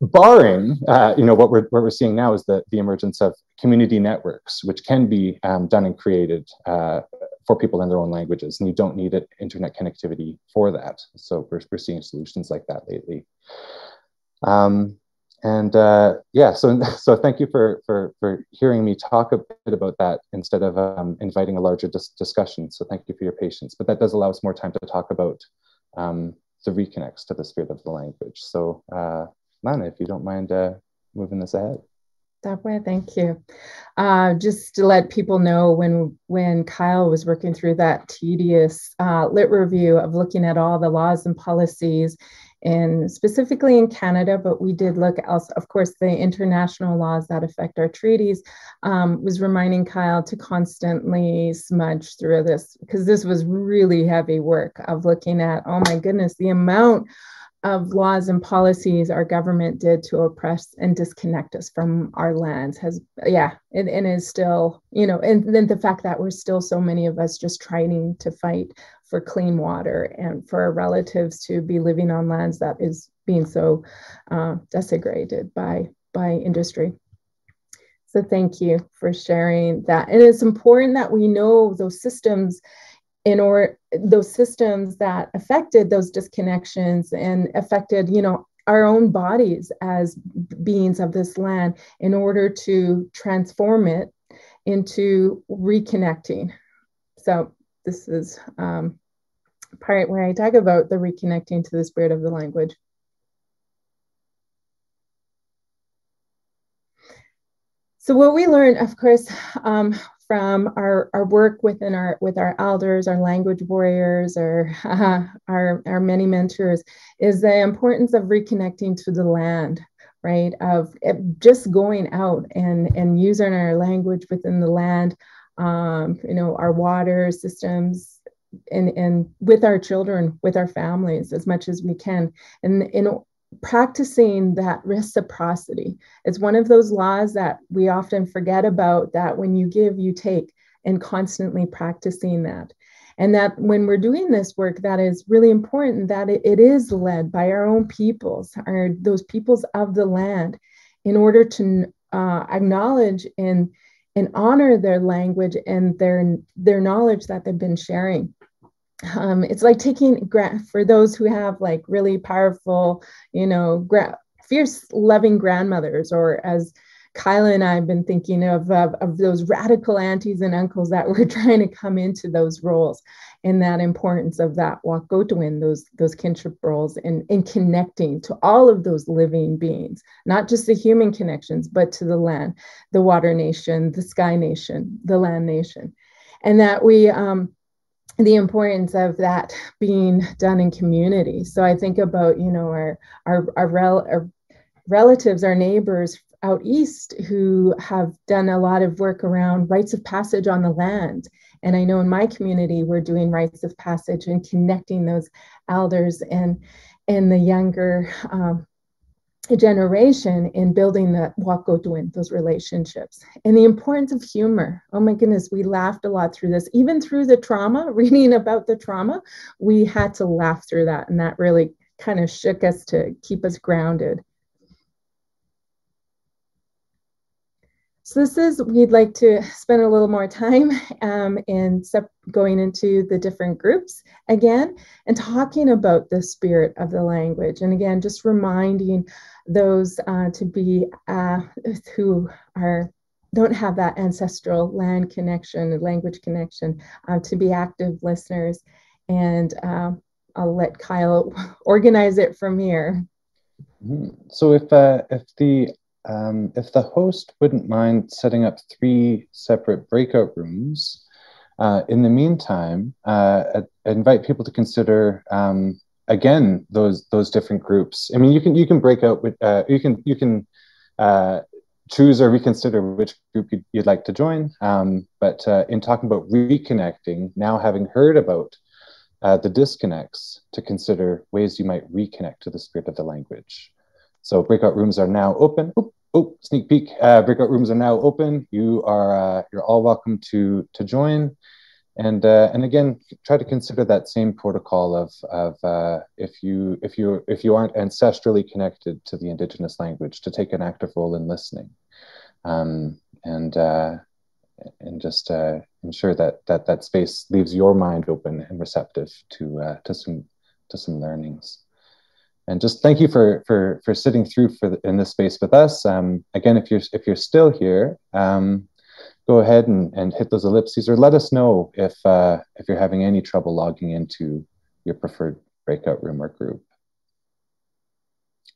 [SPEAKER 2] barring, uh, you know, what we're, what we're seeing now is the, the emergence of community networks, which can be um, done and created uh, for people in their own languages, and you don't need it, internet connectivity for that. So we're, we're seeing solutions like that lately. Um, and uh, yeah, so so thank you for for for hearing me talk a bit about that instead of um, inviting a larger dis discussion. So thank you for your patience. But that does allow us more time to talk about um, the reconnects to the spirit of the language. So Lana, if you don't mind uh, moving this ahead.
[SPEAKER 3] Way, thank you. Uh, just to let people know, when when Kyle was working through that tedious uh, lit review of looking at all the laws and policies, and specifically in Canada, but we did look also, of course, the international laws that affect our treaties. Um, was reminding Kyle to constantly smudge through this because this was really heavy work of looking at. Oh my goodness, the amount of laws and policies our government did to oppress and disconnect us from our lands has yeah it, and is still you know and then the fact that we're still so many of us just trying to fight for clean water and for our relatives to be living on lands that is being so uh, desecrated by by industry. So thank you for sharing that. And it's important that we know those systems in order those systems that affected those disconnections and affected you know our own bodies as beings of this land in order to transform it into reconnecting. So this is um, part where i talk about the reconnecting to the spirit of the language. So what we learned of course um, from our, our work within our with our elders, our language warriors, our, uh, our our many mentors, is the importance of reconnecting to the land, right? Of just going out and and using our language within the land, um, you know, our water systems, and and with our children, with our families as much as we can, and in practicing that reciprocity. It's one of those laws that we often forget about that when you give, you take, and constantly practicing that. And that when we're doing this work, that is really important that it, it is led by our own peoples, our, those peoples of the land, in order to uh, acknowledge and, and honor their language and their, their knowledge that they've been sharing um, it's like taking grant for those who have like really powerful, you know, gra- fierce loving grandmothers, or as Kyle and I have been thinking of, of, of those radical aunties and uncles that were trying to come into those roles and that importance of that wahkohtowin, those, those kinship roles and, and connecting to all of those living beings, not just the human connections, but to the land, the water nation, the sky nation, the land nation. And that we, um, the importance of that being done in community. So I think about, you know, our, our, our, rel- our relatives, our neighbors out east who have done a lot of work around rites of passage on the land. And I know in my community, we're doing rites of passage and connecting those elders and, and the younger um, generation in building that the wahkohtowin, those relationships. And the importance of humor. Oh my goodness, we laughed a lot through this. Even through the trauma, reading about the trauma, we had to laugh through that. And that really kind of shook us to keep us grounded. So this is, we'd like to spend a little more time um, in going into the different groups again and talking about the spirit of the language. And again, just reminding those uh, to be, uh, who are don't have that ancestral land connection, language connection, uh, to be active listeners. And uh, I'll let Kyle organize it from here.
[SPEAKER 2] Mm-hmm. So if uh, if the um, if the host wouldn't mind setting up three separate breakout rooms, uh, in the meantime, uh, I invite people to consider um, again those those different groups. I mean, you can you can break out with uh, you can you can uh, choose or reconsider which group you'd, you'd like to join. Um, but uh, in talking about reconnecting, now having heard about uh, the disconnects, to consider ways you might reconnect to the spirit of the language. So breakout rooms are now open. Oop, oh, sneak peek. Uh, breakout rooms are now open. You are uh, you're all welcome to to join, and uh, and again, try to consider that same protocol of of uh, if you if you if you aren't ancestrally connected to the indigenous language, to take an active role in listening, um, and uh, and just uh, ensure that that that space leaves your mind open and receptive to to some to some learnings and just thank you for for for sitting through for the, in this space with us. Um, again, if you're if you're still here, um, go ahead and, and hit those ellipses or let us know if uh, if you're having any trouble logging into your preferred breakout room or group.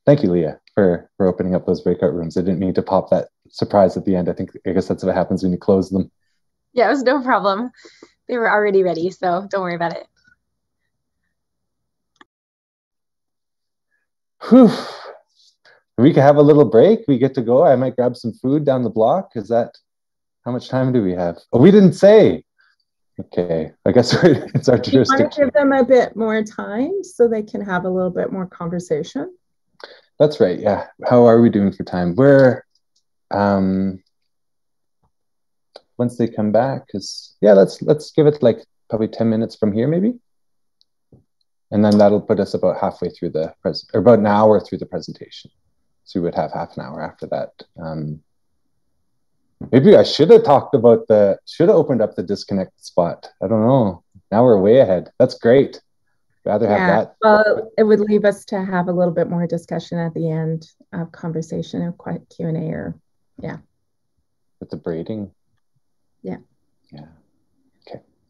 [SPEAKER 2] Thank you, Leah, for for opening up those breakout rooms. I didn't mean to pop that surprise at the end. I think I guess that's what happens when you close them.
[SPEAKER 5] Yeah, it was no problem. They were already ready, so don't worry about it.
[SPEAKER 2] Whew, we can have a little break. We get to go. I might grab some food down the block. Is that how much time do we have? Oh, we didn't say. Okay, I guess it's our jurisdiction.
[SPEAKER 3] You want to give them a bit more time so they can have a little bit more conversation.
[SPEAKER 2] That's right. Yeah. How are we doing for time? We're um once they come back, because yeah, let's let's give it like probably ten minutes from here, maybe and then that'll put us about halfway through the pres or about an hour through the presentation. So we would have half an hour after that. Um, maybe I should have talked about the should have opened up the disconnect spot. I don't know. Now we're way ahead. That's great. Rather yeah, have that.
[SPEAKER 3] Well, it would leave us to have a little bit more discussion at the end of conversation or Q and A or yeah.
[SPEAKER 2] With the braiding.
[SPEAKER 3] Yeah.
[SPEAKER 2] Yeah.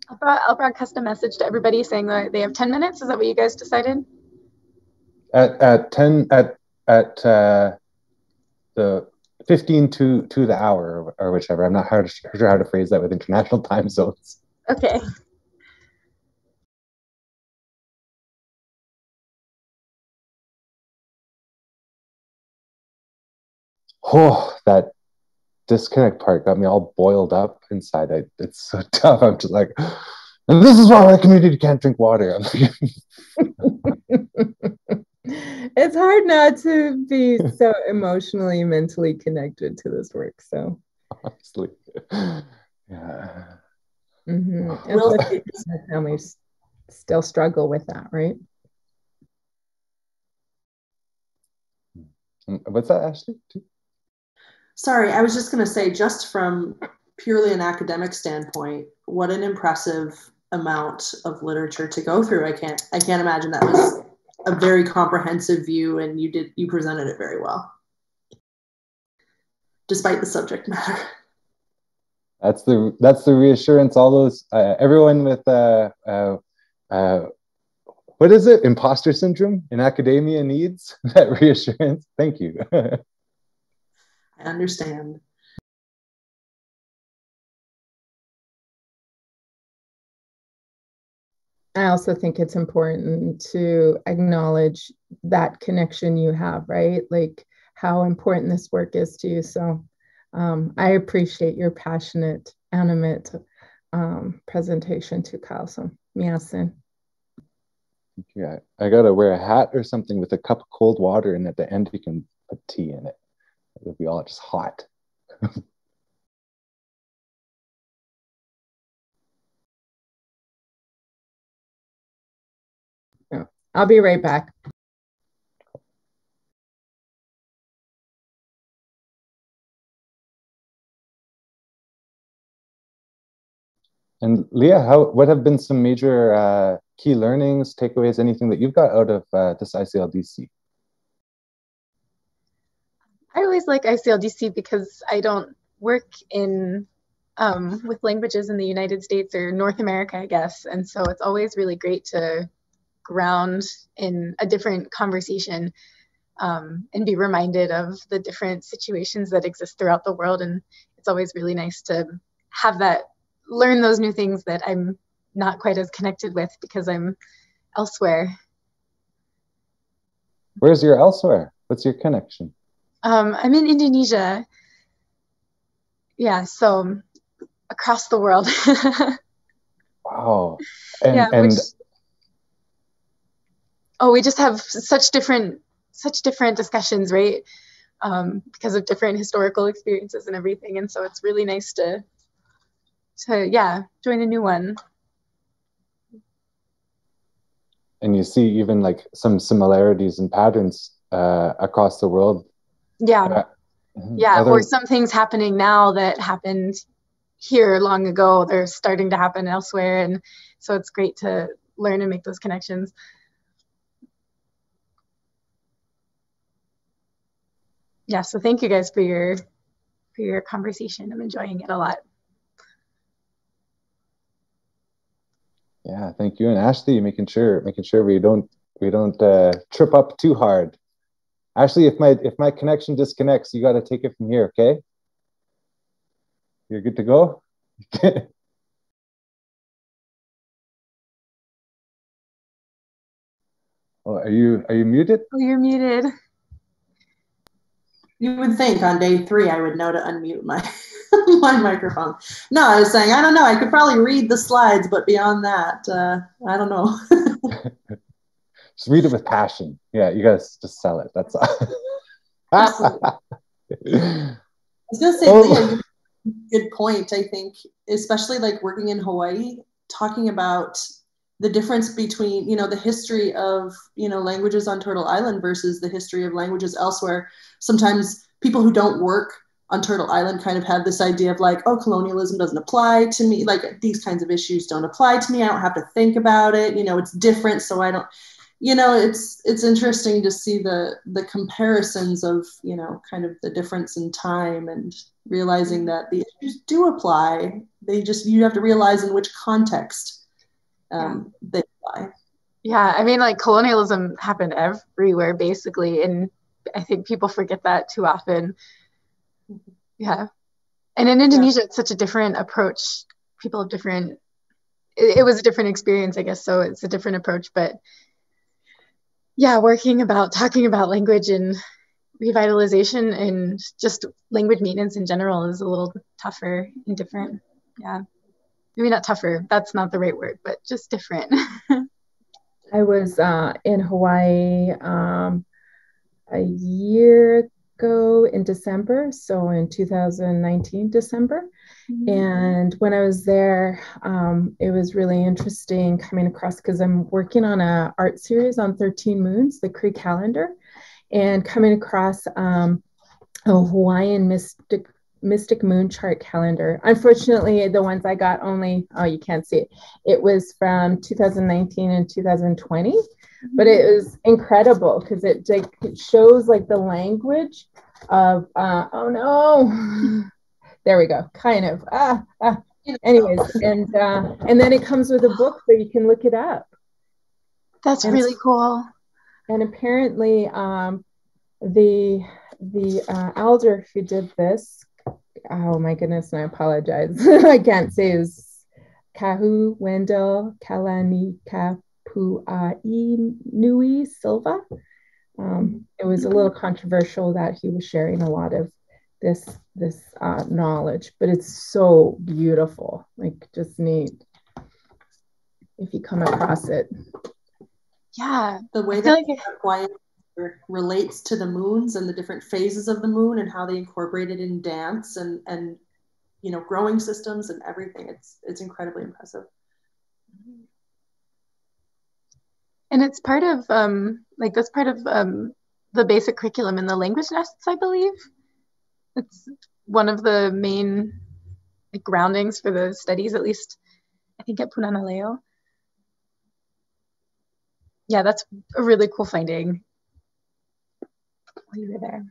[SPEAKER 5] I'll, I'll broadcast a message to everybody saying that they have 10 minutes. Is that what you guys decided?
[SPEAKER 2] At, at 10, at, at uh, the 15 to, to the hour or, or whichever. I'm not sure how to phrase that with international time zones.
[SPEAKER 5] Okay.
[SPEAKER 2] Oh, that disconnect part got me all boiled up inside. I, it's so tough. I'm just like, and this is why my community can't drink water.
[SPEAKER 3] it's hard not to be so emotionally, mentally connected to this work. So,
[SPEAKER 2] honestly, yeah.
[SPEAKER 3] Mm-hmm. Well, families still struggle with that, right?
[SPEAKER 2] What's that, Ashley?
[SPEAKER 1] Sorry, I was just going to say, just from purely an academic standpoint, what an impressive amount of literature to go through. I can't, I can't imagine that was a very comprehensive view, and you did, you presented it very well. despite the subject matter.
[SPEAKER 2] That's the that's the reassurance. All those uh, everyone with uh, uh, uh, what is it? Imposter syndrome in academia needs that reassurance. Thank you.
[SPEAKER 1] I understand.
[SPEAKER 3] I also think it's important to acknowledge that connection you have, right? Like how important this work is to you. So um, I appreciate your passionate, animate um, presentation to Kyle. So, miasin.
[SPEAKER 2] Yeah, I gotta wear a hat or something with a cup of cold water, and at the end you can put tea in it. It'll be all just hot.
[SPEAKER 3] yeah, I'll be right back.
[SPEAKER 2] And Leah, how what have been some major uh, key learnings, takeaways, anything that you've got out of uh, this ICLDC?
[SPEAKER 5] I always like ICLDC because I don't work in um, with languages in the United States or North America, I guess, and so it's always really great to ground in a different conversation um, and be reminded of the different situations that exist throughout the world. And it's always really nice to have that learn those new things that I'm not quite as connected with because I'm elsewhere.
[SPEAKER 2] Where's your elsewhere? What's your connection?
[SPEAKER 5] Um, I'm in Indonesia. Yeah, so across the world.
[SPEAKER 2] wow. And,
[SPEAKER 5] yeah,
[SPEAKER 2] and
[SPEAKER 5] which, oh, we just have such different, such different discussions, right? Um, because of different historical experiences and everything, and so it's really nice to to yeah join a new one
[SPEAKER 2] and you see even like some similarities and patterns uh, across the world
[SPEAKER 5] yeah. Uh, yeah other... or some things happening now that happened here long ago they're starting to happen elsewhere and so it's great to learn and make those connections. Yeah so thank you guys for your for your conversation. I'm enjoying it a lot.
[SPEAKER 2] Yeah, thank you. And Ashley, making sure making sure we don't we don't uh, trip up too hard. Ashley, if my if my connection disconnects, you got to take it from here, okay? You're good to go. oh, are you are you muted?
[SPEAKER 5] Oh, you're muted.
[SPEAKER 1] You would think on day three I would know to unmute my my microphone. No, I was saying I don't know. I could probably read the slides, but beyond that, uh, I don't know.
[SPEAKER 2] just read it with passion. Yeah, you guys just sell it. That's all.
[SPEAKER 1] I was gonna say, oh. good point. I think, especially like working in Hawaii, talking about the difference between you know the history of you know languages on Turtle Island versus the history of languages elsewhere. Sometimes people who don't work on Turtle Island kind of have this idea of like, oh, colonialism doesn't apply to me. Like these kinds of issues don't apply to me. I don't have to think about it. You know, it's different, so I don't. You know, it's it's interesting to see the the comparisons of you know kind of the difference in time and realizing that the issues do apply. They just you have to realize in which context um, yeah. they apply.
[SPEAKER 5] Yeah, I mean, like colonialism happened everywhere basically, and I think people forget that too often yeah. And in Indonesia, yeah. it's such a different approach. People have different, it, it, was a different experience, I guess. So it's a different approach. But yeah, working about talking about language and revitalization and just language maintenance in general is a little tougher and different. Yeah. Maybe not tougher. That's not the right word, but just different.
[SPEAKER 3] I was uh, in Hawaii um, a year ago in December, so in 2019 December. Mm-hmm. And when I was there, um, it was really interesting coming across because I'm working on a art series on 13 moons, the Cree calendar, and coming across um, a Hawaiian mystic mystic moon chart calendar. Unfortunately, the ones I got only oh you can't see it. It was from 2019 and 2020 but it was incredible because it like it shows like the language of uh, oh no, there we go, kind of ah, ah. anyways, and uh, and then it comes with a book so you can look it up.
[SPEAKER 5] That's
[SPEAKER 3] And-
[SPEAKER 5] really cool.
[SPEAKER 3] And apparently, um, the the uh, elder who did this, oh my goodness, and I apologize, I can't say is Kahu Wendell Kalani Kapuai Nui Silva. Um, it was a little controversial that he was sharing a lot of this this uh, knowledge, but it's so beautiful, like just neat. If you come across it,
[SPEAKER 5] Yeah.
[SPEAKER 1] The way that
[SPEAKER 5] like
[SPEAKER 1] Hawaii relates to the moons and the different phases of the moon and how they incorporate it in dance and and you know growing systems and everything. It's it's incredibly impressive.
[SPEAKER 5] And it's part of um like that's part of um the basic curriculum in the language nests, I believe. It's one of the main like, groundings for the studies, at least I think at Punana Leo. Yeah, that's a really cool finding. While you were there.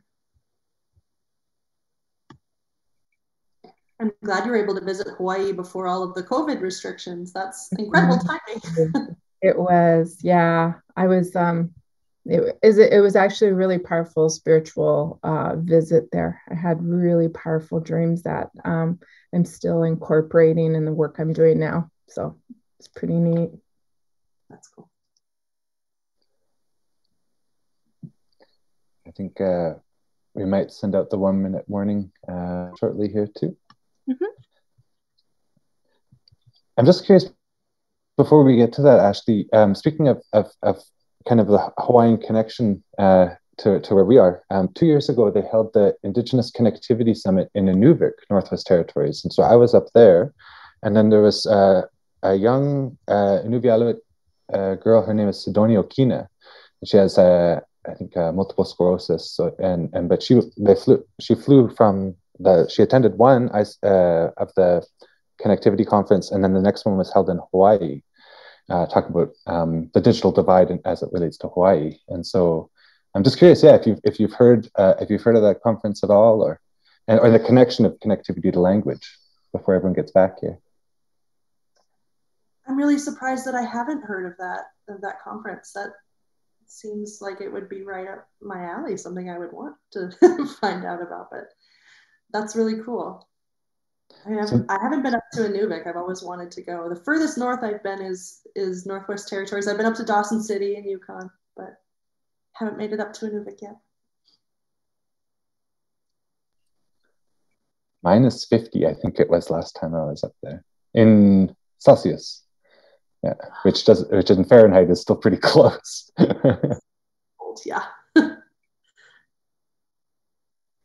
[SPEAKER 1] I'm glad you were able to visit Hawaii before all of the COVID restrictions. That's incredible timing.
[SPEAKER 3] It was, yeah. I was um it is it was actually a really powerful spiritual uh visit there. I had really powerful dreams that um I'm still incorporating in the work I'm doing now. So it's pretty neat.
[SPEAKER 1] That's cool.
[SPEAKER 2] I think uh, we might send out the one minute warning uh, shortly here too.
[SPEAKER 5] Mhm.
[SPEAKER 2] I'm just curious before we get to that, Ashley. Um, speaking of, of, of kind of the Hawaiian connection uh, to, to where we are, um, two years ago they held the Indigenous Connectivity Summit in Inuvik, Northwest Territories, and so I was up there, and then there was uh, a young uh, Inuvialuit uh, girl. Her name is Sidonia Okina. She has uh, I think uh, multiple sclerosis. So and and but she they flew she flew from the she attended one uh, of the connectivity conference, and then the next one was held in Hawaii, uh, about um, the digital divide as it relates to Hawaii. And so I'm just curious, yeah, if you've if you've heard uh, if you've heard of that conference at all, or and, or the connection of connectivity to language before everyone gets back here.
[SPEAKER 1] I'm really surprised that I haven't heard of that of that conference. That seems like it would be right up my alley, something I would want to find out about. But that's really cool. I haven't,
[SPEAKER 2] So-
[SPEAKER 1] I haven't been up to Inuvik. I've always wanted to go. The furthest north I've been is is Northwest Territories. I've been up to Dawson City in Yukon, but haven't made it up to Inuvik yet.
[SPEAKER 2] minus 50 i think it was last time i was up there in celsius yeah which does which in fahrenheit is still pretty close
[SPEAKER 1] yeah.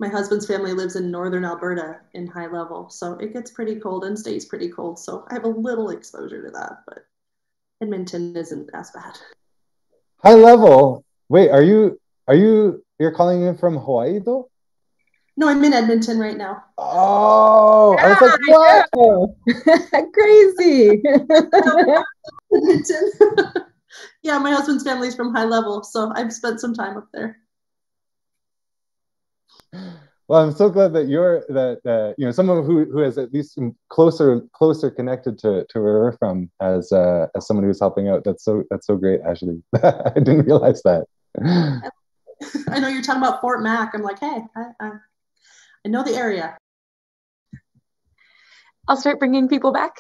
[SPEAKER 1] My husband's family lives in northern Alberta in high level, so it gets pretty cold and stays pretty cold. So I have a little exposure to that, but Edmonton isn't as bad.
[SPEAKER 2] high level wait are you are you you're calling in from hawaii though
[SPEAKER 1] No, I'm in Edmonton right now.
[SPEAKER 2] oh i was like
[SPEAKER 3] Oh, crazy.
[SPEAKER 1] Edmonton. yeah, my husband's family's from high level, so I've spent some time up there.
[SPEAKER 2] Well i'm so glad that you're that uh, you know someone who who is at least closer closer connected to to where we're from as uh as someone who's helping out that's so that's so great ashley i didn't realize that
[SPEAKER 1] I know you're talking about Fort Mac. I'm like, hey, I, I, I know the area.
[SPEAKER 5] I'll start bringing people back.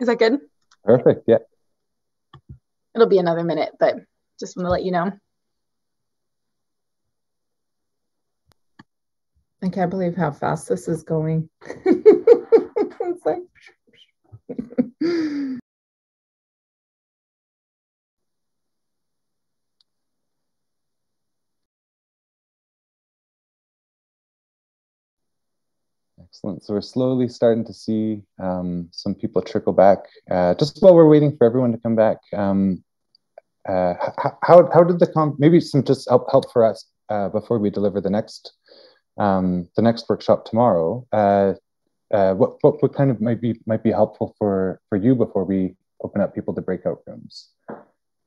[SPEAKER 5] Is that good?
[SPEAKER 2] perfect yeah
[SPEAKER 5] It'll be another minute, but just want to let you know.
[SPEAKER 3] I can't believe how fast this is going. it's like
[SPEAKER 2] Excellent. So we're slowly starting to see um, some people trickle back. Uh, just while we're waiting for everyone to come back, um, uh, how, how did the com- maybe some just help help for us uh, before we deliver the next um, the next workshop tomorrow, uh, uh, what, what, what kind of might be might be helpful for for you before we open up people to breakout rooms?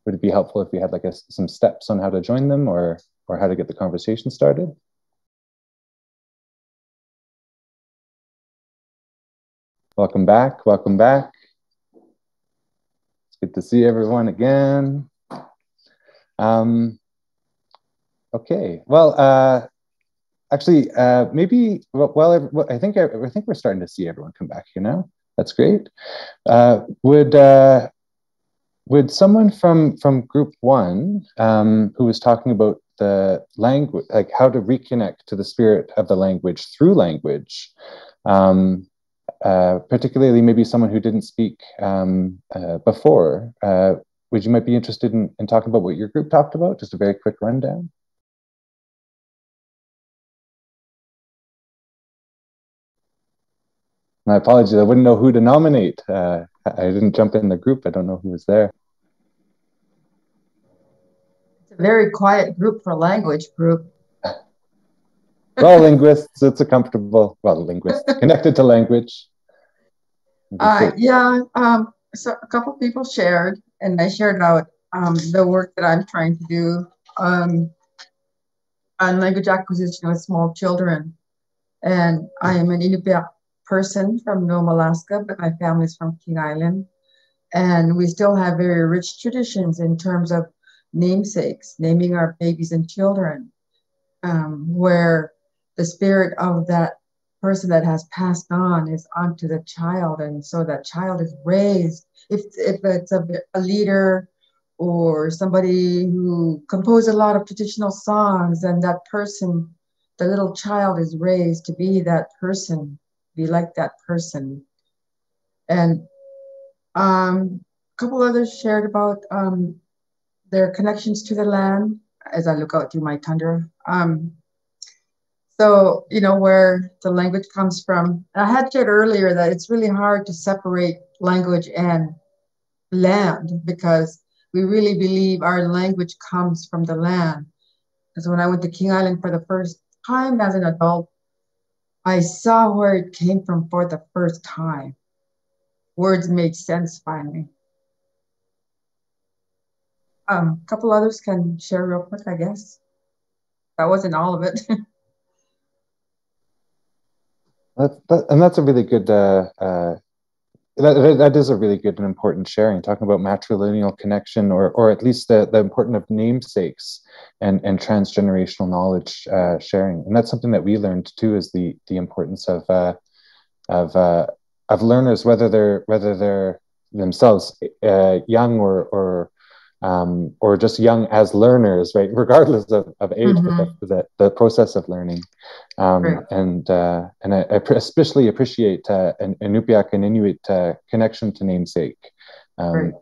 [SPEAKER 2] Would it be helpful if we had like a, some steps on how to join them or or how to get the conversation started? Welcome back. Welcome back. It's good to see everyone again. Um, okay. Well. Uh, actually, uh, maybe, well, I think I, I, think we're starting to see everyone come back You know, That's great. Uh, would uh, would someone from from group one um, who was talking about the language, like how to reconnect to the spirit of the language through language, um, uh, particularly maybe someone who didn't speak um, uh, before, uh, would you might be interested in, in talking about what your group talked about? Just a very quick rundown. My apologies, I wouldn't know who to nominate. Uh, I didn't jump in the group. I don't know who was there.
[SPEAKER 11] It's a very quiet group for language group.
[SPEAKER 2] well, linguists, it's a comfortable, well, linguist, connected to language.
[SPEAKER 11] Uh, yeah, um, so a couple people shared, and I shared out um, the work that I'm trying to do um, on language acquisition with small children. And I am an Inupiaq person from Nome, Alaska, but my family's from King Island. And we still have very rich traditions in terms of namesakes, naming our babies and children, um, where the spirit of that person that has passed on is onto the child. And so that child is raised. If, if it's a, a leader or somebody who composed a lot of traditional songs, and that person, the little child is raised to be that person be like that person. And um, a couple others shared about um, their connections to the land as I look out through my tundra. Um, so, you know, where the language comes from. I had shared earlier that it's really hard to separate language and land because we really believe our language comes from the land. Because when I went to King Island for the first time as an adult, I saw where it came from for the first time. Words made sense finally. Um, a couple others can share real quick, I guess. That wasn't all of it.
[SPEAKER 2] that, that, and that's a really good uh, uh, that, that is a really good and important sharing talking about matrilineal connection or or at least the, the importance of namesakes and and transgenerational knowledge uh, sharing. And that's something that we learned too is the the importance of uh, of uh, of learners whether they're whether they're themselves uh, young or or um, or just young as learners, right? Regardless of, of age, mm-hmm. the, the, the, process of learning. Um, right. And uh, and I, I, especially appreciate uh, an Inupiaq and Inuit uh, connection to namesake. Um, right.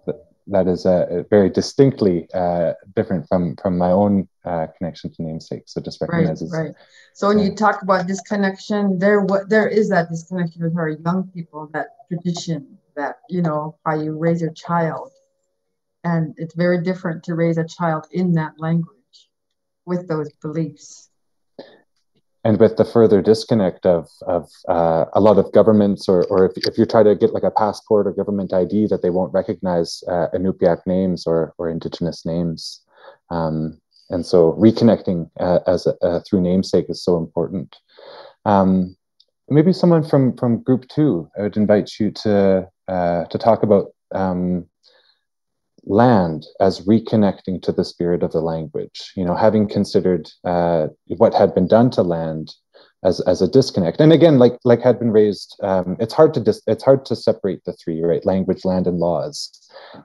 [SPEAKER 2] that is uh, very distinctly uh, different from from my own uh, connection to namesake. So just recognizes.
[SPEAKER 11] Right, right. So when you talk about disconnection, there what there is that disconnection with our young people, that tradition, that you know how you raise your child and it's very different to raise a child in that language with those beliefs.
[SPEAKER 2] And with the further disconnect of, of uh, a lot of governments, or, or if, if you try to get like a passport or government ID, that they won't recognize uh, Inupiaq names or, or indigenous names. Um, and so reconnecting uh, as a, uh, through namesake is so important. Um, maybe someone from, from group two, I would invite you to, uh, to talk about um, land as reconnecting to the spirit of the language you know having considered uh, what had been done to land as, as a disconnect. And again like like had been raised um, it's hard to dis- it's hard to separate the three right? Language land and laws.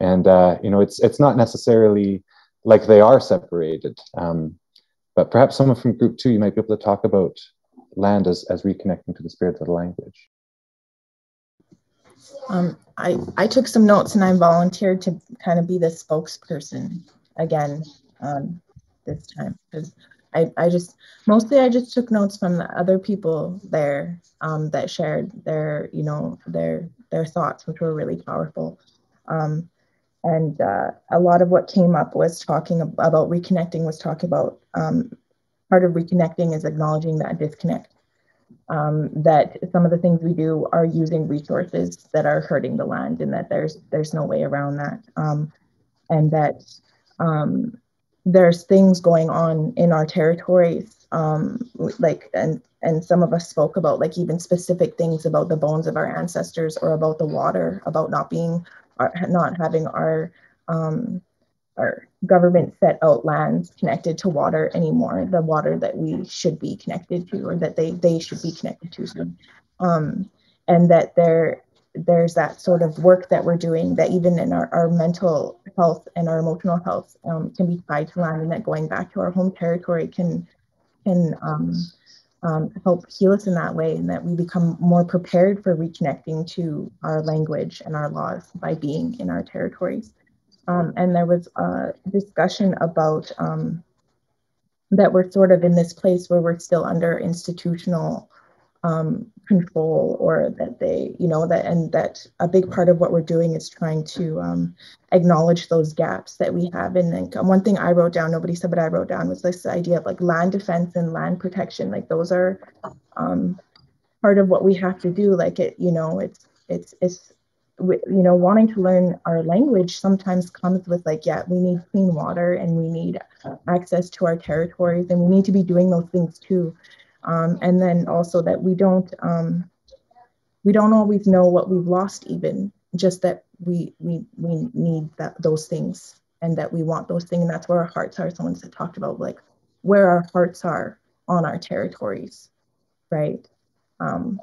[SPEAKER 2] And uh, you know it's it's not necessarily like they are separated um, but perhaps someone from group two you might be able to talk about land as, as reconnecting to the spirit of the language
[SPEAKER 3] um, I, I took some notes and I volunteered to kind of be the spokesperson again um, this time. Because I, I just mostly I just took notes from the other people there um, that shared their you know their their thoughts which were really powerful. Um, and uh, a lot of what came up was talking about reconnecting was talking about um, part of reconnecting is acknowledging that disconnect um, that some of the things we do are using resources that are hurting the land and that there's there's no way around that. Um, and that um, there's things going on in our territories um, like and
[SPEAKER 12] and some of us spoke about like even specific things about the bones of our ancestors or about the water, about not being, our, not having our um, our government set out lands connected to water anymore, the water that we should be connected to or that they they should be connected to. Um, and that there there's that sort of work that we're doing that even in our, our mental health and our emotional health um, can be tied to land and that going back to our home territory can can um, um, help heal us in that way and that we become more prepared for reconnecting to our language and our laws by being in our territories. Um, and there was a discussion about um, that we're sort of in this place where we're still under institutional um, control or that they, you know, that and that a big part of what we're doing is trying to um, acknowledge those gaps that we have. And one thing I wrote down, nobody said, but I wrote down was this idea of like land defense and land protection. Like those are um, part of what we have to do. Like it, you know, it's it's it's you know wanting to learn our language sometimes comes with like yeah we need clean water and we need access to our territories and we need to be doing those things too. Um, and then also that we don't um, we don't always know what we've lost even just that we we we need that those things and that we want those things. And that's where our hearts are. Someone said talked about like where our hearts are on our territories right? Um,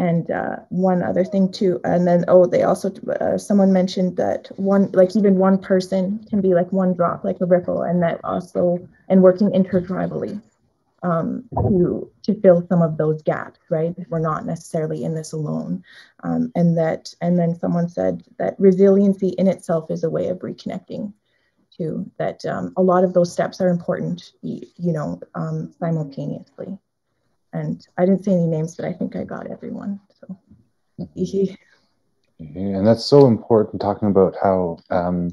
[SPEAKER 12] and uh, one other thing too and then oh they also uh, someone mentioned that one like even one person can be like one drop like a ripple and that also and working intertribally um, to to fill some of those gaps, right? We're not necessarily in this alone, um, and that and then someone said that resiliency in itself is a way of reconnecting, too. That um, a lot of those steps are important, you, know, um, simultaneously. And I didn't say any names, but I think I got everyone. So.
[SPEAKER 2] And that's so important talking about how um,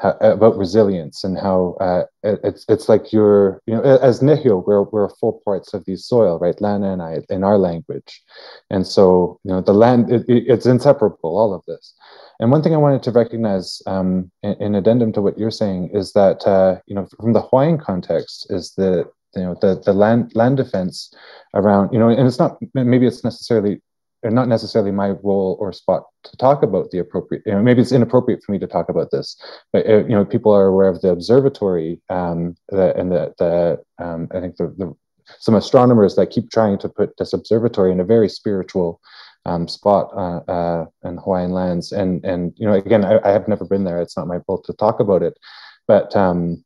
[SPEAKER 2] how, about resilience and how uh, it, it's it's like you're you know as Nihil we're we're full parts of the soil right? Lana and I in our language, and so you know the land it, it's inseparable all of this, and one thing I wanted to recognize um, in, in, addendum to what you're saying is that uh, you know from the Hawaiian context is the you know the the land land defense around you know and it's not maybe it's necessarily not necessarily my role or spot to talk about the appropriate you know maybe it's inappropriate for me to talk about this but uh, you know people are aware of the observatory um, the, and the, the um, i think the, the, some astronomers that keep trying to put this observatory in a very spiritual um, spot uh, uh, in hawaiian lands. And and you know again I, I, have never been there. It's not my role to talk about it. But um,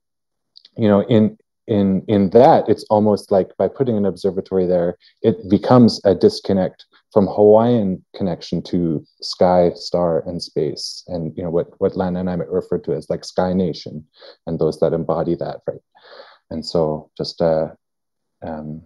[SPEAKER 2] you know in in in that it's almost like by putting an observatory there it becomes a disconnect from Hawaiian connection to sky, star, and space, and you know what what Lana and I might refer to as like Sky Nation, and those that embody that, right? And so, just uh, um,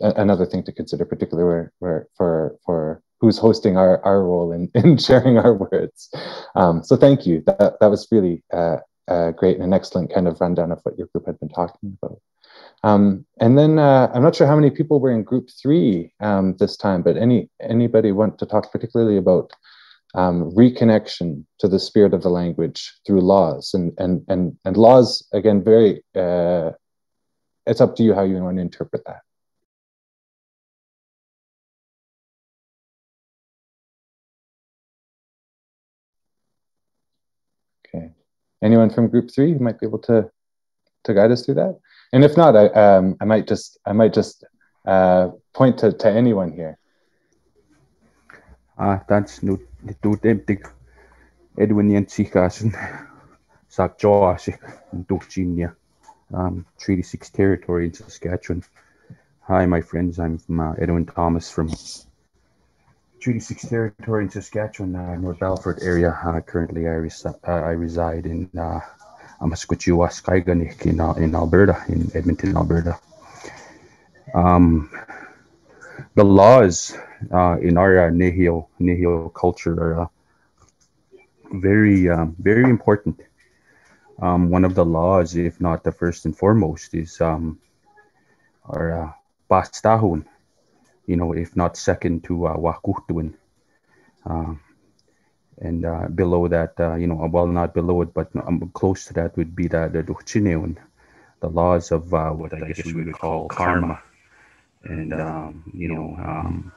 [SPEAKER 2] another thing to consider, particularly where, where for for who's hosting our our role in, in sharing our words. Um, so, thank you. That that was really uh, uh, great and an excellent kind of rundown of what your group had been talking about. Um, and then uh, I'm not sure how many people were in group three um, this time, but any anybody want to talk particularly about um, reconnection to the spirit of the language through laws and and and and laws again very uh, it's up to you how you want to interpret that. Anyone from group three who might be able to to guide us through that? And if not, I, um, I might just I might just uh, point to, to anyone here.
[SPEAKER 13] Ah, that's nu du demtig Edwin Yansikasen Sak Joasik Duchinia um Treaty Six territory in Saskatchewan. Hi, my friends. I'm from, uh, Edwin Thomas from Treaty Six territory in Saskatchewan, uh, North Battleford area. Uh, currently, I, resi- uh, I reside in uh, Skaiganik in, uh, in Alberta, in Edmonton, Alberta. Um, the laws uh, in our uh, Nihil, Nihil culture are uh, very, um, very important. Um, one of the laws, if not the first and foremost, is um, our Bastahun, you know, if not second to uh, wahkohtowin. Um, and uh, below that, uh, you know, well, not below it, but um, close to that would be the the Duchineun, the laws of uh, what I guess we would call karma. and um, you know um,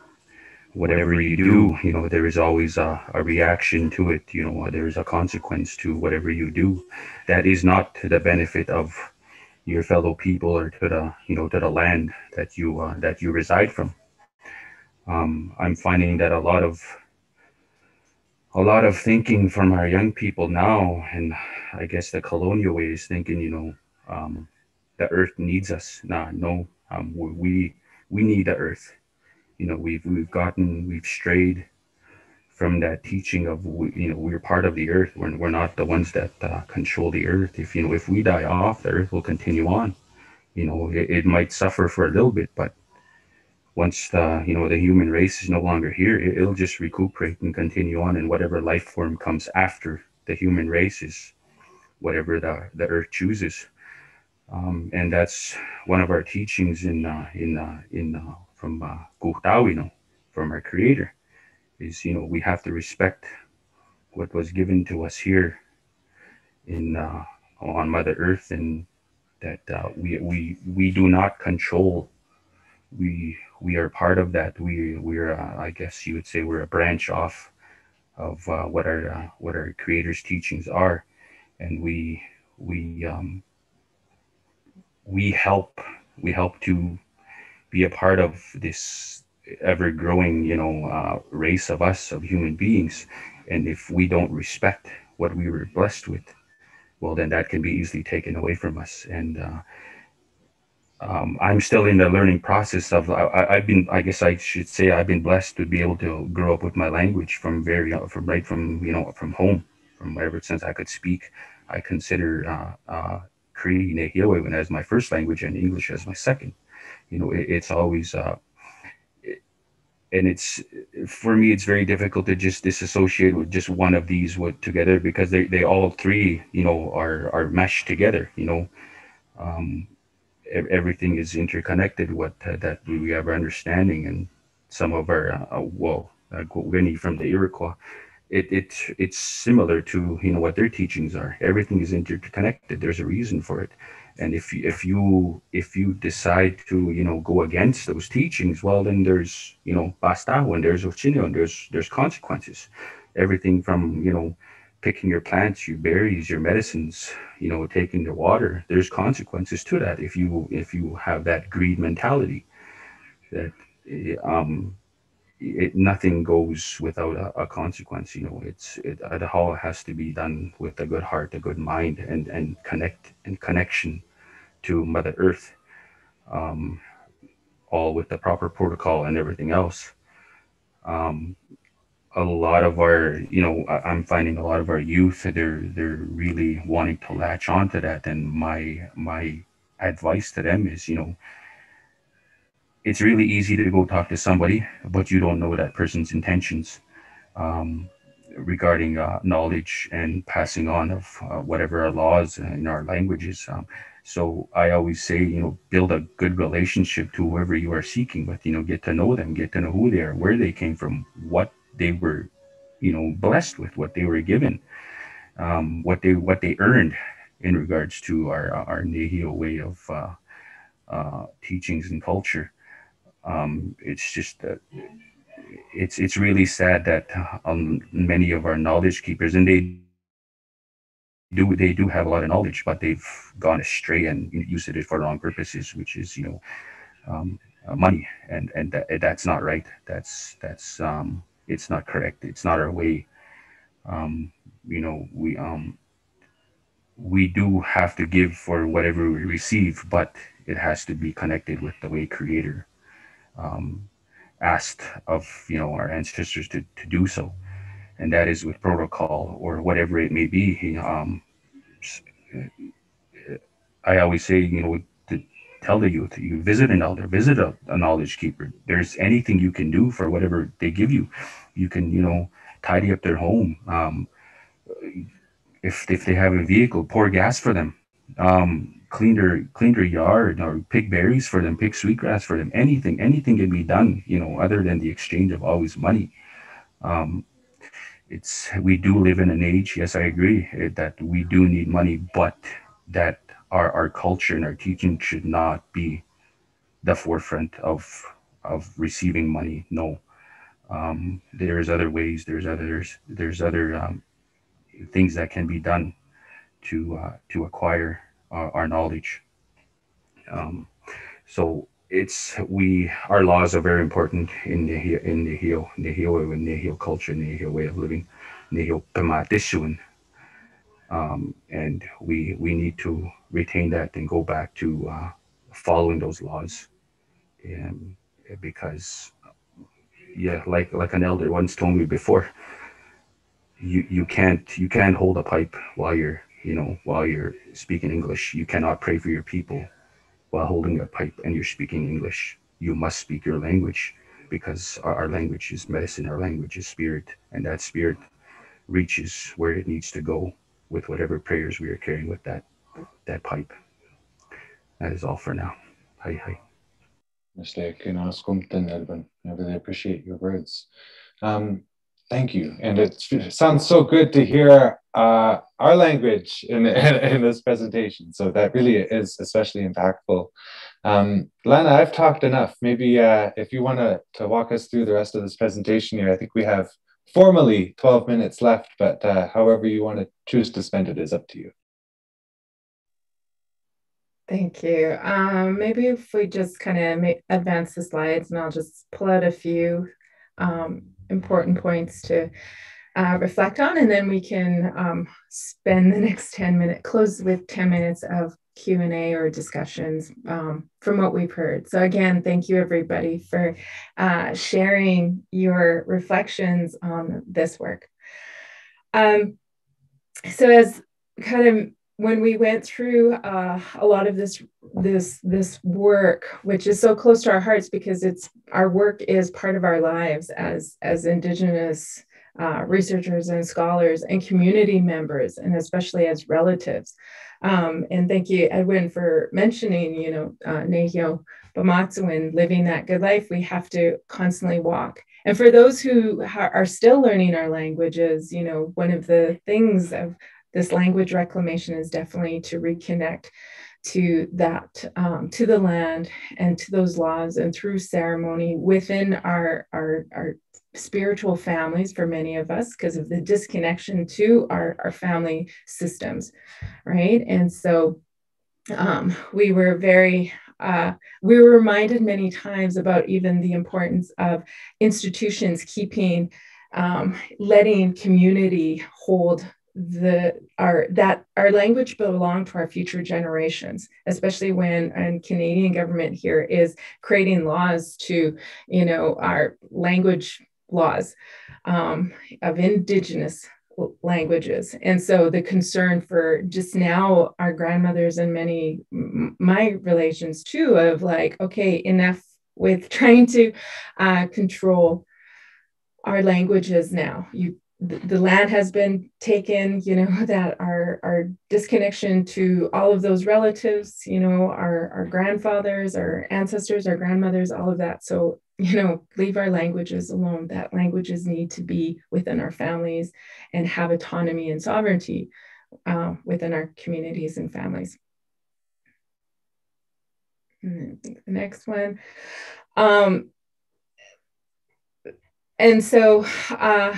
[SPEAKER 13] whatever you do you know there is always a, a, reaction to it you know there's a consequence to whatever you do that is not to the benefit of your fellow people or to the you know to the land that you uh, that you reside from um, i'm finding that a lot of a lot of thinking from our young people now and i guess the colonial way is thinking you know um, the earth needs us nah no um, we we need the earth. You know, we've we've gotten we've strayed from that teaching of you know we're part of the earth. We're we're not the ones that uh, control the earth. If you know if we die off, the earth will continue on. You know, it, it might suffer for a little bit, but once the you know the human race is no longer here, it, it'll just recuperate and continue on, and whatever life form comes after the human race is whatever the the earth chooses. Um, and that's one of our teachings in uh, in uh, in uh, from uh, know, from our Creator, is you know we have to respect what was given to us here in uh, on Mother Earth, and that uh, we we we do not control. We we are part of that. We we're uh, I guess you would say we're a branch off of uh, what our uh, what our Creator's teachings are, and we we um, we help we help to be a part of this ever growing you know uh, race of us of human beings. And if we don't respect what we were blessed with well then that can be easily taken away from us. And uh, um, I'm still in the learning process of I, have been I guess I should say I've been blessed to be able to grow up with my language from very from right from you know from home from ever since I could speak I consider uh, uh Cree Nehiyawewin as my first language and English as my second. You know, it, it's always, uh, and it's for me, it's very difficult to just disassociate with just one of these with together because they, they all three, you know, are are meshed together. You know, um, everything is interconnected. What uh, that we have our understanding and some of our uh, well, uh, from the Iroquois it, it it's similar to you know what their teachings are. Everything is interconnected. There's a reason for it. And if you, if you if you decide to you know go against those teachings well then there's you know basta and there's ochino and there's there's consequences. Everything from you know picking your plants your berries your medicines you know taking the water there's consequences to that if you if you have that greed mentality that um it, nothing goes without a, a, consequence. You know, it's it, it all has to be done with a good heart, a good mind, and and connect and connection to Mother Earth, um, all with the proper protocol and everything else. Um, a lot of our, you know, I'm finding a lot of our youth they're they're really wanting to latch onto that, and my my advice to them is, you know it's really easy to go talk to somebody, but you don't know that person's intentions um, regarding uh, knowledge and passing on of uh, whatever our laws in our languages. Um, so I always say, you know, build a good relationship to whoever you are seeking with. You know, get to know them, get to know who they are, where they came from, what they were, you know, blessed with, what they were given, um, what they what they earned in regards to our our Nehio way of uh, uh, teachings and culture. Um, it's just that it's it's really sad that um, many of our knowledge keepers and they do they do have a lot of knowledge, but they've gone astray and used it for wrong purposes, which is you know um, uh, money, and and that, that's not right. That's that's um, it's not correct. It's not our way. Um, you know we um we do have to give for whatever we receive, but it has to be connected with the way Creator um, asked of you know our ancestors to, to do so and that is with protocol or whatever it may be um, i always say you know tell the youth you visit an elder visit a, a knowledge keeper there's anything you can do for whatever they give you you can you know tidy up their home um, if if they have a vehicle pour gas for them um, clean their clean their yard or pick berries for them, pick sweetgrass for them. Anything, anything can be done, you know, other than the exchange of always money. Um, it's we do live in an age. Yes, I agree eh, that we do need money, but that our our culture and our teaching should not be the forefront of of receiving money. No, um, there's other ways. There's others. There's other um, things that can be done to uh, to acquire uh, our knowledge. Um, so it's we our laws are very important in the in the Nihil Nihil Nihil culture Nihil way of living Nihil Pamatishun. Um, and we we need to retain that and go back to uh, following those laws, and because yeah, like like an elder once told me before, you you can't you can't hold a pipe while you're you know while you're speaking English. You cannot pray for your people while holding a pipe and you're speaking English. You must speak your language because our, our language is medicine. Our language is spirit, and that spirit reaches where it needs to go with whatever prayers we are carrying with that that pipe. That is all for now. Hi hi.
[SPEAKER 2] I really appreciate your words. Um, thank you. And it sounds so good to hear uh, our language in, in, in, this presentation. So that really is especially impactful. Um, Lana, I've talked enough. Maybe uh, if you want to, to walk us through the rest of this presentation here, I think we have formally 12 minutes left, but uh, however you want to choose to spend it is up to you.
[SPEAKER 3] Thank you. Um, maybe if we just kind of advance the slides and I'll just pull out a few um, important points to uh, reflect on, and then we can um, spend the next 10 minutes, close with 10 minutes of Q&A or discussions um, from what we've heard. So again, thank you everybody for uh, sharing your reflections on this work. Um, so as kind of when we went through uh, a lot of this this this work which is so close to our hearts because it's our work is part of our lives as as indigenous uh, researchers and scholars and community members and especially as relatives um, and thank you edwin for mentioning you know uh, nehio bamatsuin living that good life we have to constantly walk. And for those who are still learning our languages you know one of the things of this language reclamation is definitely to reconnect to that um, to the land and to those laws and through ceremony within our our, our spiritual families for many of us because of the disconnection to our, our family systems right? And so um, we were very uh, we were reminded many times about even the importance of institutions keeping um, letting community hold the our that our language belong to our future generations especially when and canadian government here is creating laws to you know our language laws um, of indigenous languages and so the concern for just now our grandmothers and many my relations too of like okay enough with trying to uh, control our languages now you the, land has been taken, you know, that our, our disconnection to all of those relatives, you know, our, our grandfathers, our ancestors, our grandmothers, all of that. So, you know, leave our languages alone. That languages need to be within our families and have autonomy and sovereignty uh, within our communities and families. And the next one. Um, and so, uh,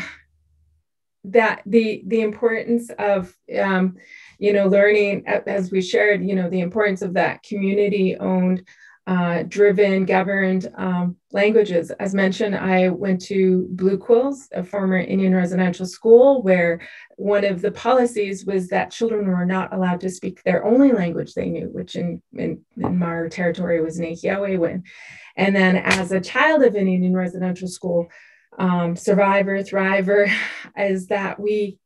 [SPEAKER 3] that the the importance of um, you know learning as we shared you know the importance of that community owned uh, driven governed um, languages as mentioned i went to blue quills a former indian residential school where one of the policies was that children were not allowed to speak their only language they knew which in in, in mar territory was Nehiyawe. and then as a child of an indian residential school um, survivor thriver is that we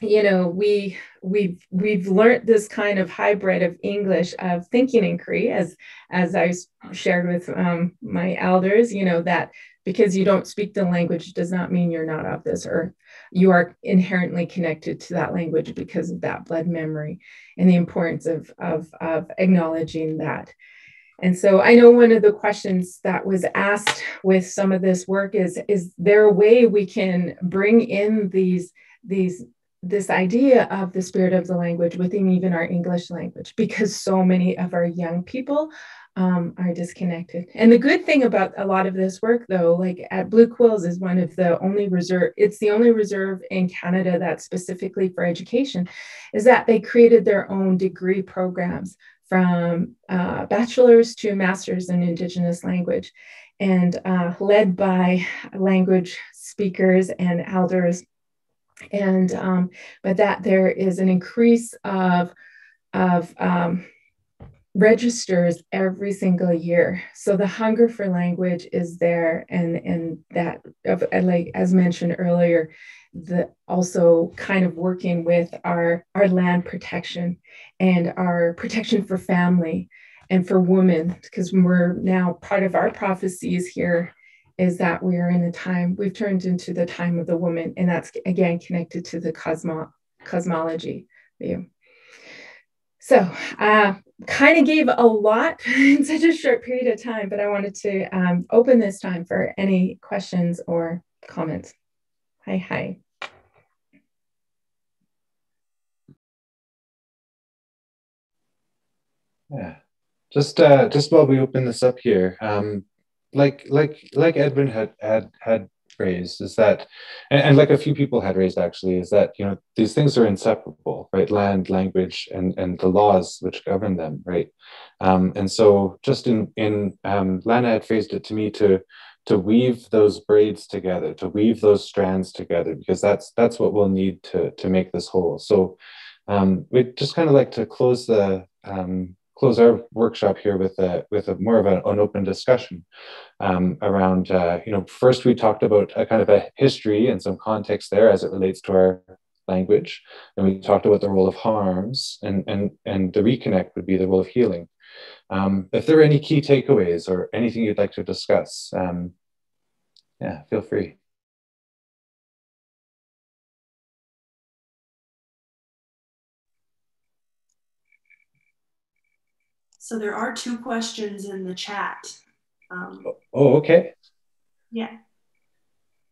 [SPEAKER 3] you know we we've we've learned this kind of hybrid of english of thinking in cree as as i shared with um, my elders you know that because you don't speak the language does not mean you're not of this earth. You are inherently connected to that language because of that blood memory and the importance of of, of acknowledging that. And so I know one of the questions that was asked with some of this work is, is there a way we can bring in these, these this idea of the spirit of the language within even our English language, because so many of our young people um, are disconnected. And the good thing about a lot of this work, though, like at Blue Quills, is one of the only reserve, it's the only reserve in Canada that's specifically for education, is that they created their own degree programs from uh, bachelor's to master's in Indigenous language and uh, led by language speakers and elders. And um, but that there is an increase of, of um, registers every single year. So the hunger for language is there and and that of like as mentioned earlier the also kind of working with our our land protection and our protection for family and for women because we're now part of our prophecies here is that we are in a time we've turned into the time of the woman and that's again connected to the cosmo cosmology view so uh, kind of gave a lot in such a short period of time, but I wanted to um, open this time for any questions or comments. Hi, hi.
[SPEAKER 2] Yeah, just uh, just while we open this up here, um, like like like Edwin had had had raised is that and, and, like a few people had raised actually is that you know these things are inseparable right? Land language and and the laws which govern them right? Um, and so just in in um, lana had phrased it to me to to weave those braids together to weave those strands together because that's that's what we'll need to to make this whole. So um, we'd just kind of like to close the um, close our workshop here with a with a more of a, an open discussion um, around uh, you know first we talked about a kind of a history and some context there as it relates to our language. And we talked about the role of harms and and and the reconnect would be the role of healing. Um, if there are any key takeaways or anything you'd like to discuss um, yeah feel free
[SPEAKER 1] So there are two questions in the chat. Um,
[SPEAKER 2] oh, okay.
[SPEAKER 1] Yeah.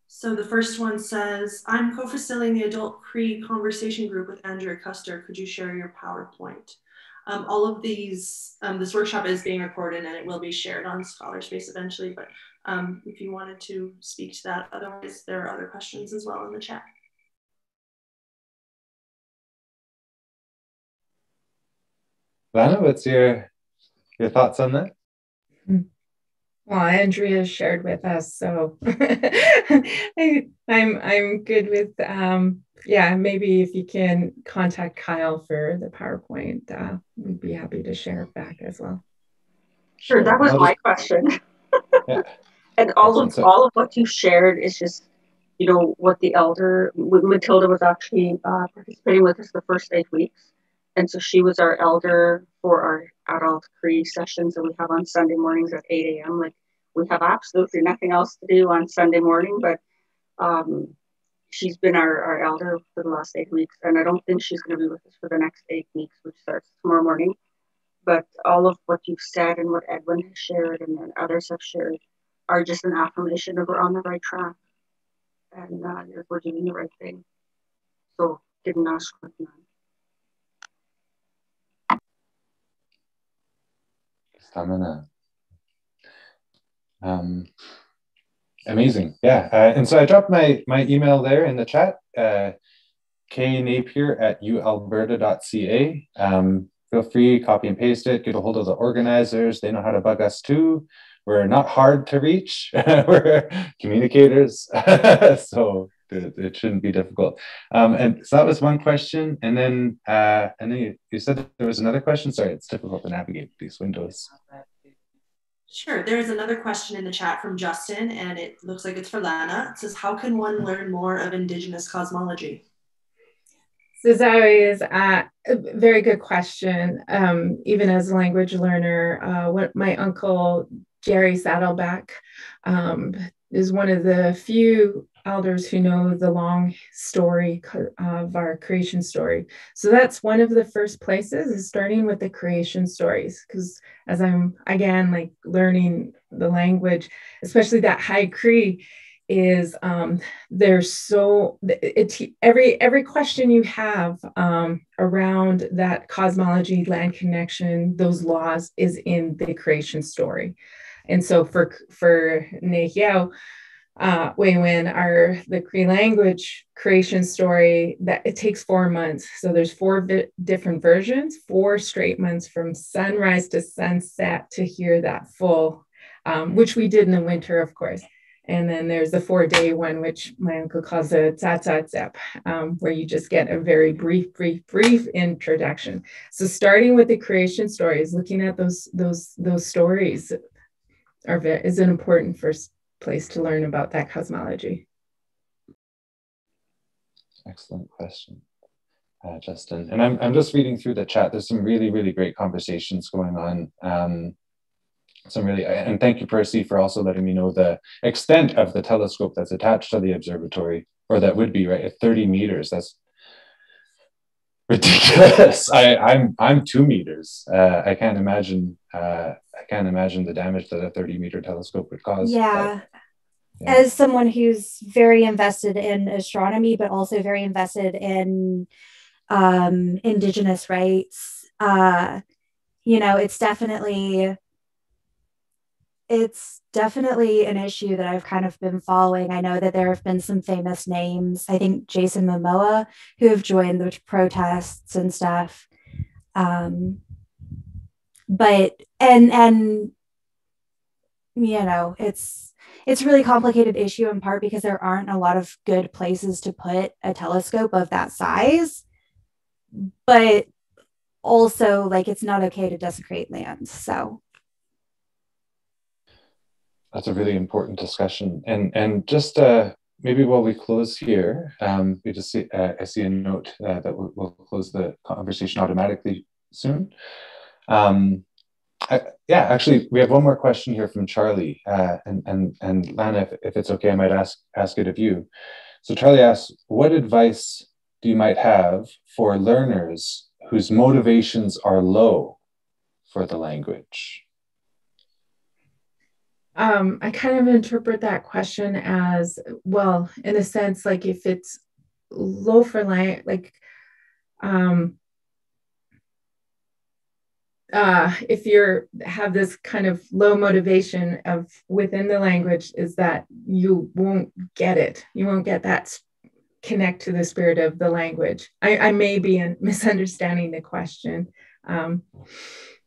[SPEAKER 1] So the first one says, I'm co-facilitating the adult Cree conversation group with Andrea Custer. Could you share your PowerPoint? Um, all of these, um, this workshop is being recorded and it will be shared on Scholarspace eventually, but um, if you wanted to speak to that, otherwise there are other questions as well in the chat.
[SPEAKER 2] Lana, what's your your thoughts on that?
[SPEAKER 3] Well, Andrea shared with us, so I, am I'm, I'm good with um, yeah. Maybe if you can contact Kyle for the PowerPoint, uh, we'd be happy to share it back as well.
[SPEAKER 10] Sure, that was my question. yeah. And all of all of what you shared is just, you know, what the elder Matilda was actually uh, participating with us the first eight weeks, and so she was our elder for our adult Cree sessions that we have on Sunday mornings at 8 a.m. Like we have absolutely nothing else to do on Sunday morning, but um, she's been our, our elder for the last eight weeks, and I don't think she's going to be with us for the next eight weeks, which starts tomorrow morning. But all of what you've said and what Edwin has shared and then others have shared are just an affirmation that we're on the right track and uh, we're doing the right thing. So didn't ask for none.
[SPEAKER 2] Stamina. Um, amazing, yeah. Uh, and so I dropped my my email there in the chat. Uh, K Napier at ualberta.ca. Um, feel free, copy and paste it. Get a hold of the organizers. They know how to bug us too. We're not hard to reach. We're communicators. so it, it, shouldn't be difficult. Um, and so that was one question. And then, uh, and then you, you said there was another question. Sorry, it's difficult to navigate these windows.
[SPEAKER 1] Sure. There's another question in the chat from Justin, and it looks like it's for Lana. It says, How can one learn more of Indigenous cosmology?
[SPEAKER 3] This is always uh, a very good question. Um, even as a language learner, uh, what my uncle Jerry Saddleback um, is one of the few elders who know the long story of our creation story. So that's one of the first places is starting with the creation stories. Because as I'm again like learning the language, especially that High Cree, is um, there's so it, every every question you have um, around that cosmology, land connection, those laws is in the creation story. And so for for Nehiao, uh, when our the Cree language creation story that it takes four months. So there's four vi- different versions, four straight months from sunrise to sunset to hear that full, um, which we did in the winter, of course. And then there's the four day one, which my uncle calls a tsatsatsepp, um, where you just get a very brief, brief, brief introduction. So starting with the creation stories, looking at those those those stories are is an important first place to learn about that cosmology?
[SPEAKER 2] Excellent question, uh, Justin. And I'm, I'm just reading through the chat. There's some really, really great conversations going on. Um, some really, and thank you, Percy, for also letting me know the extent of the telescope that's attached to the observatory, or that would be right at 30 meters. That's ridiculous. I, I'm I'm two meters. Uh, I can't imagine. Uh, I can't imagine the damage that a 30 meter telescope would cause.
[SPEAKER 14] Yeah. But, yeah. As someone who's very invested in astronomy, but also very invested in um, indigenous rights, uh, you know, it's definitely it's definitely an issue that I've kind of been following. I know that there have been some famous names. I think Jason Momoa, who have joined the protests and stuff. Um, but and and you know, it's it's a really complicated issue in part because there aren't a lot of good places to put a telescope of that size. But also, like, it's not okay to desecrate land. So
[SPEAKER 2] that's a really important discussion. And and just uh, maybe while we close here, um, we just see uh, I see a note uh, that we'll, we'll, close the conversation automatically soon. Um, I, yeah, actually, we have one more question here from Charlie, uh, and and and Lana, if, if it's okay, I might ask ask it of you. So Charlie asks, what advice do you might have for learners whose motivations are low for the language?
[SPEAKER 3] Um, I kind of interpret that question as well, in a sense, like if it's low for language, like um, uh, if you're have this kind of low motivation of within the language, is that you won't get it. You won't get that connect to the spirit of the language. I, I may be in misunderstanding the question. Um,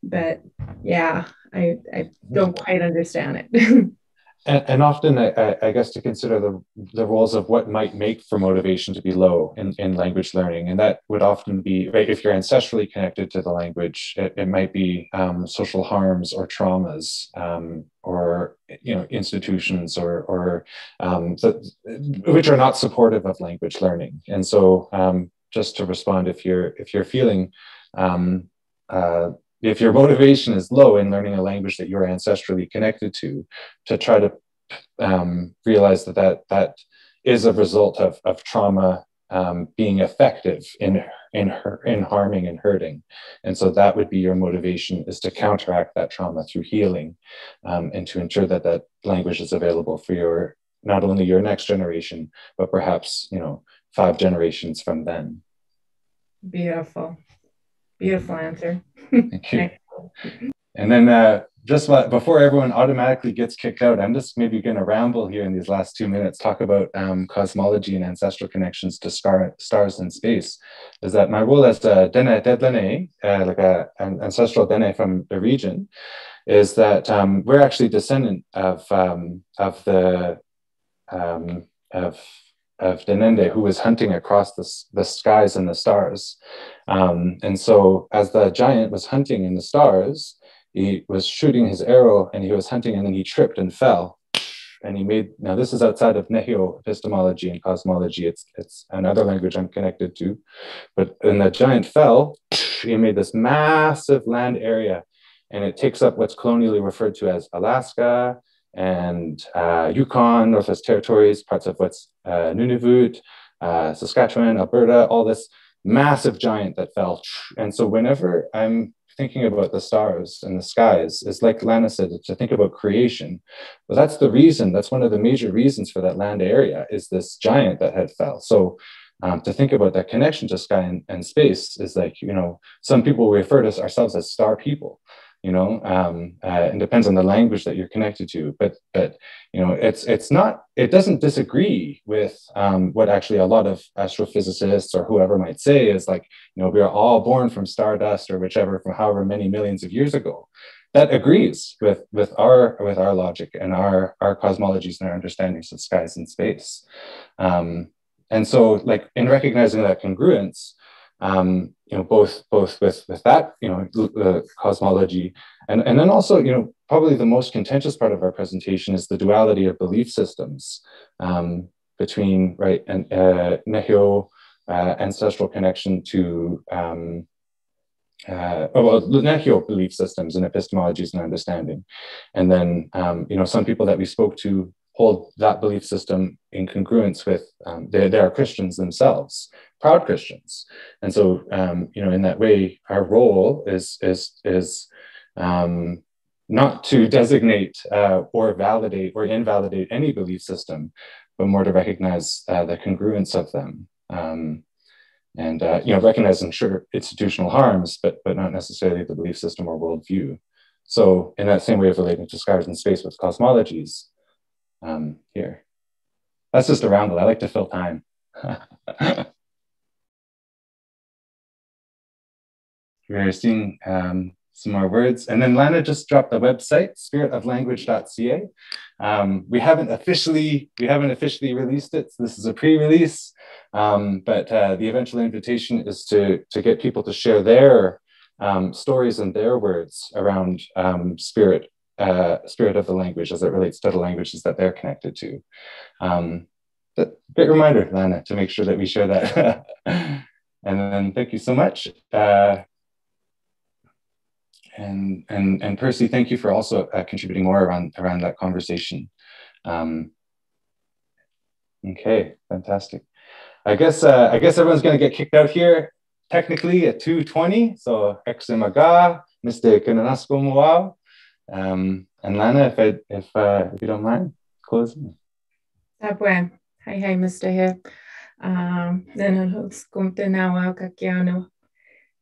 [SPEAKER 3] but yeah, I, I don't quite understand it.
[SPEAKER 2] and, and, often, I, I, guess, to consider the, the roles of what might make for motivation to be low in, in language learning. And that would often be, right, if you're ancestrally connected to the language, it, it might be um, social harms or traumas um, or, you know, institutions or, or um, which are not supportive of language learning. And so um, just to respond, if you're, if you're feeling um, uh, if your motivation is low in learning a language that you're ancestrally connected to, to try to um, realize that, that that is a result of, of trauma um, being effective in in her in harming and hurting, and so that would be your motivation is to counteract that trauma through healing, um, and to ensure that that language is available for your not only your next generation, but perhaps you know five generations from then.
[SPEAKER 3] Beautiful. Beautiful answer.
[SPEAKER 2] Thank you. And then uh, just before everyone automatically gets kicked out, I'm just maybe going to ramble here in these last two minutes, talk about um, cosmology and ancestral connections to star, stars in space. Is that my role as a Dene Dedlene, uh, like a, an ancestral Dene from the region, is that um, we're actually descendant of, um, of the um, of of Denende, who was hunting across the, the skies and the stars. Um, and so, as the giant was hunting in the stars, he was shooting his arrow and he was hunting, and then he tripped and fell. And he made now this is outside of Nehio epistemology and cosmology. It's it's another language I'm connected to, but when the giant fell, he made this massive land area, and it takes up what's colonially referred to as Alaska, and uh, Yukon, Northwest Territories, parts of what's uh, Nunavut, uh, Saskatchewan, Alberta, all this massive giant that fell. And so whenever I'm thinking about the stars and the skies, it's like Lana said, to think about creation. Well, that's the reason, that's one of the major reasons for that land area is this giant that had fell. So um, to think about that connection to sky and, and, space is like, you know, some people refer to ourselves as star people, you know, um, uh, it depends on the language that you're connected to, but, but, you know, it's, it's not, it doesn't disagree with um, what actually a lot of astrophysicists or whoever might say is like, you know, we are all born from stardust or whichever from however many millions of years ago. That agrees with with our with our logic and our our cosmologies and our understandings of skies and space. Um, and so like in recognizing that congruence um, you know both both with with that you know the cosmology and and then also you know probably the most contentious part of our presentation is the duality of belief systems um, between right and uh, uh, ancestral connection to um, uh, oh, well, Nehio belief systems and epistemologies and understanding. And then, um, you know, some people that we spoke to hold that belief system in congruence with, um, they, they are Christians themselves, proud Christians. And so, um, you know, in that way, our role is, is, is um, not to designate uh, or validate or invalidate any belief system, but more to recognize uh, the congruence of them. Um, and uh, you know recognizing sure institutional harms but but not necessarily the belief system or worldview so in that same way of relating to scars in space with cosmologies um, here that's just a roundel i like to fill time we're seeing um, some more words. And then Lana just dropped the website, spiritoflanguage.ca. Um, we haven't officially we haven't officially released it. So this is a pre-release, um, but uh, the eventual invitation is to to get people to share their um, stories and their words around um, spirit uh, spirit of the language as it relates to the languages that they're connected to. Um, but great reminder, Lana, to make sure that we share that. and then thank you so much. Uh, and and and Percy, thank you for also uh, contributing more around around that conversation. Um, okay, fantastic. I guess uh, I guess everyone's going to get kicked out here technically at 2:20. So Exemaga, Mr. Kananasko. Um, and Lana, if I, if uh, if you don't mind closing.
[SPEAKER 3] Hi, hi, Mr. Here. Um, then I'll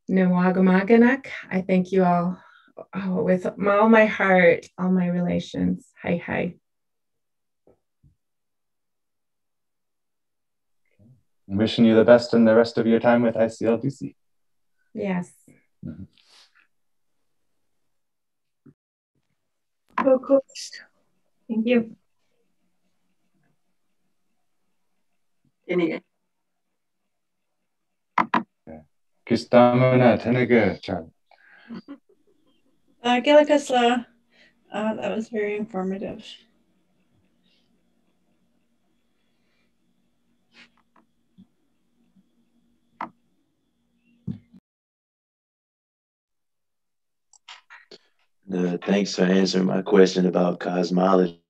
[SPEAKER 3] skumte now kakiano. Nuwagamaganak. I thank you all oh, with all my heart, all my relations. Hi, hi.
[SPEAKER 2] I'm wishing you the best in the rest of your time with ICLDC.
[SPEAKER 3] Yes. Mm-hmm.
[SPEAKER 10] Oh, cool. Thank you. Anyway.
[SPEAKER 2] Kistamana Tenaga Chan.
[SPEAKER 4] Uh, Gilikasla, uh, that was very informative.
[SPEAKER 9] Uh, thanks for answering my question about cosmology.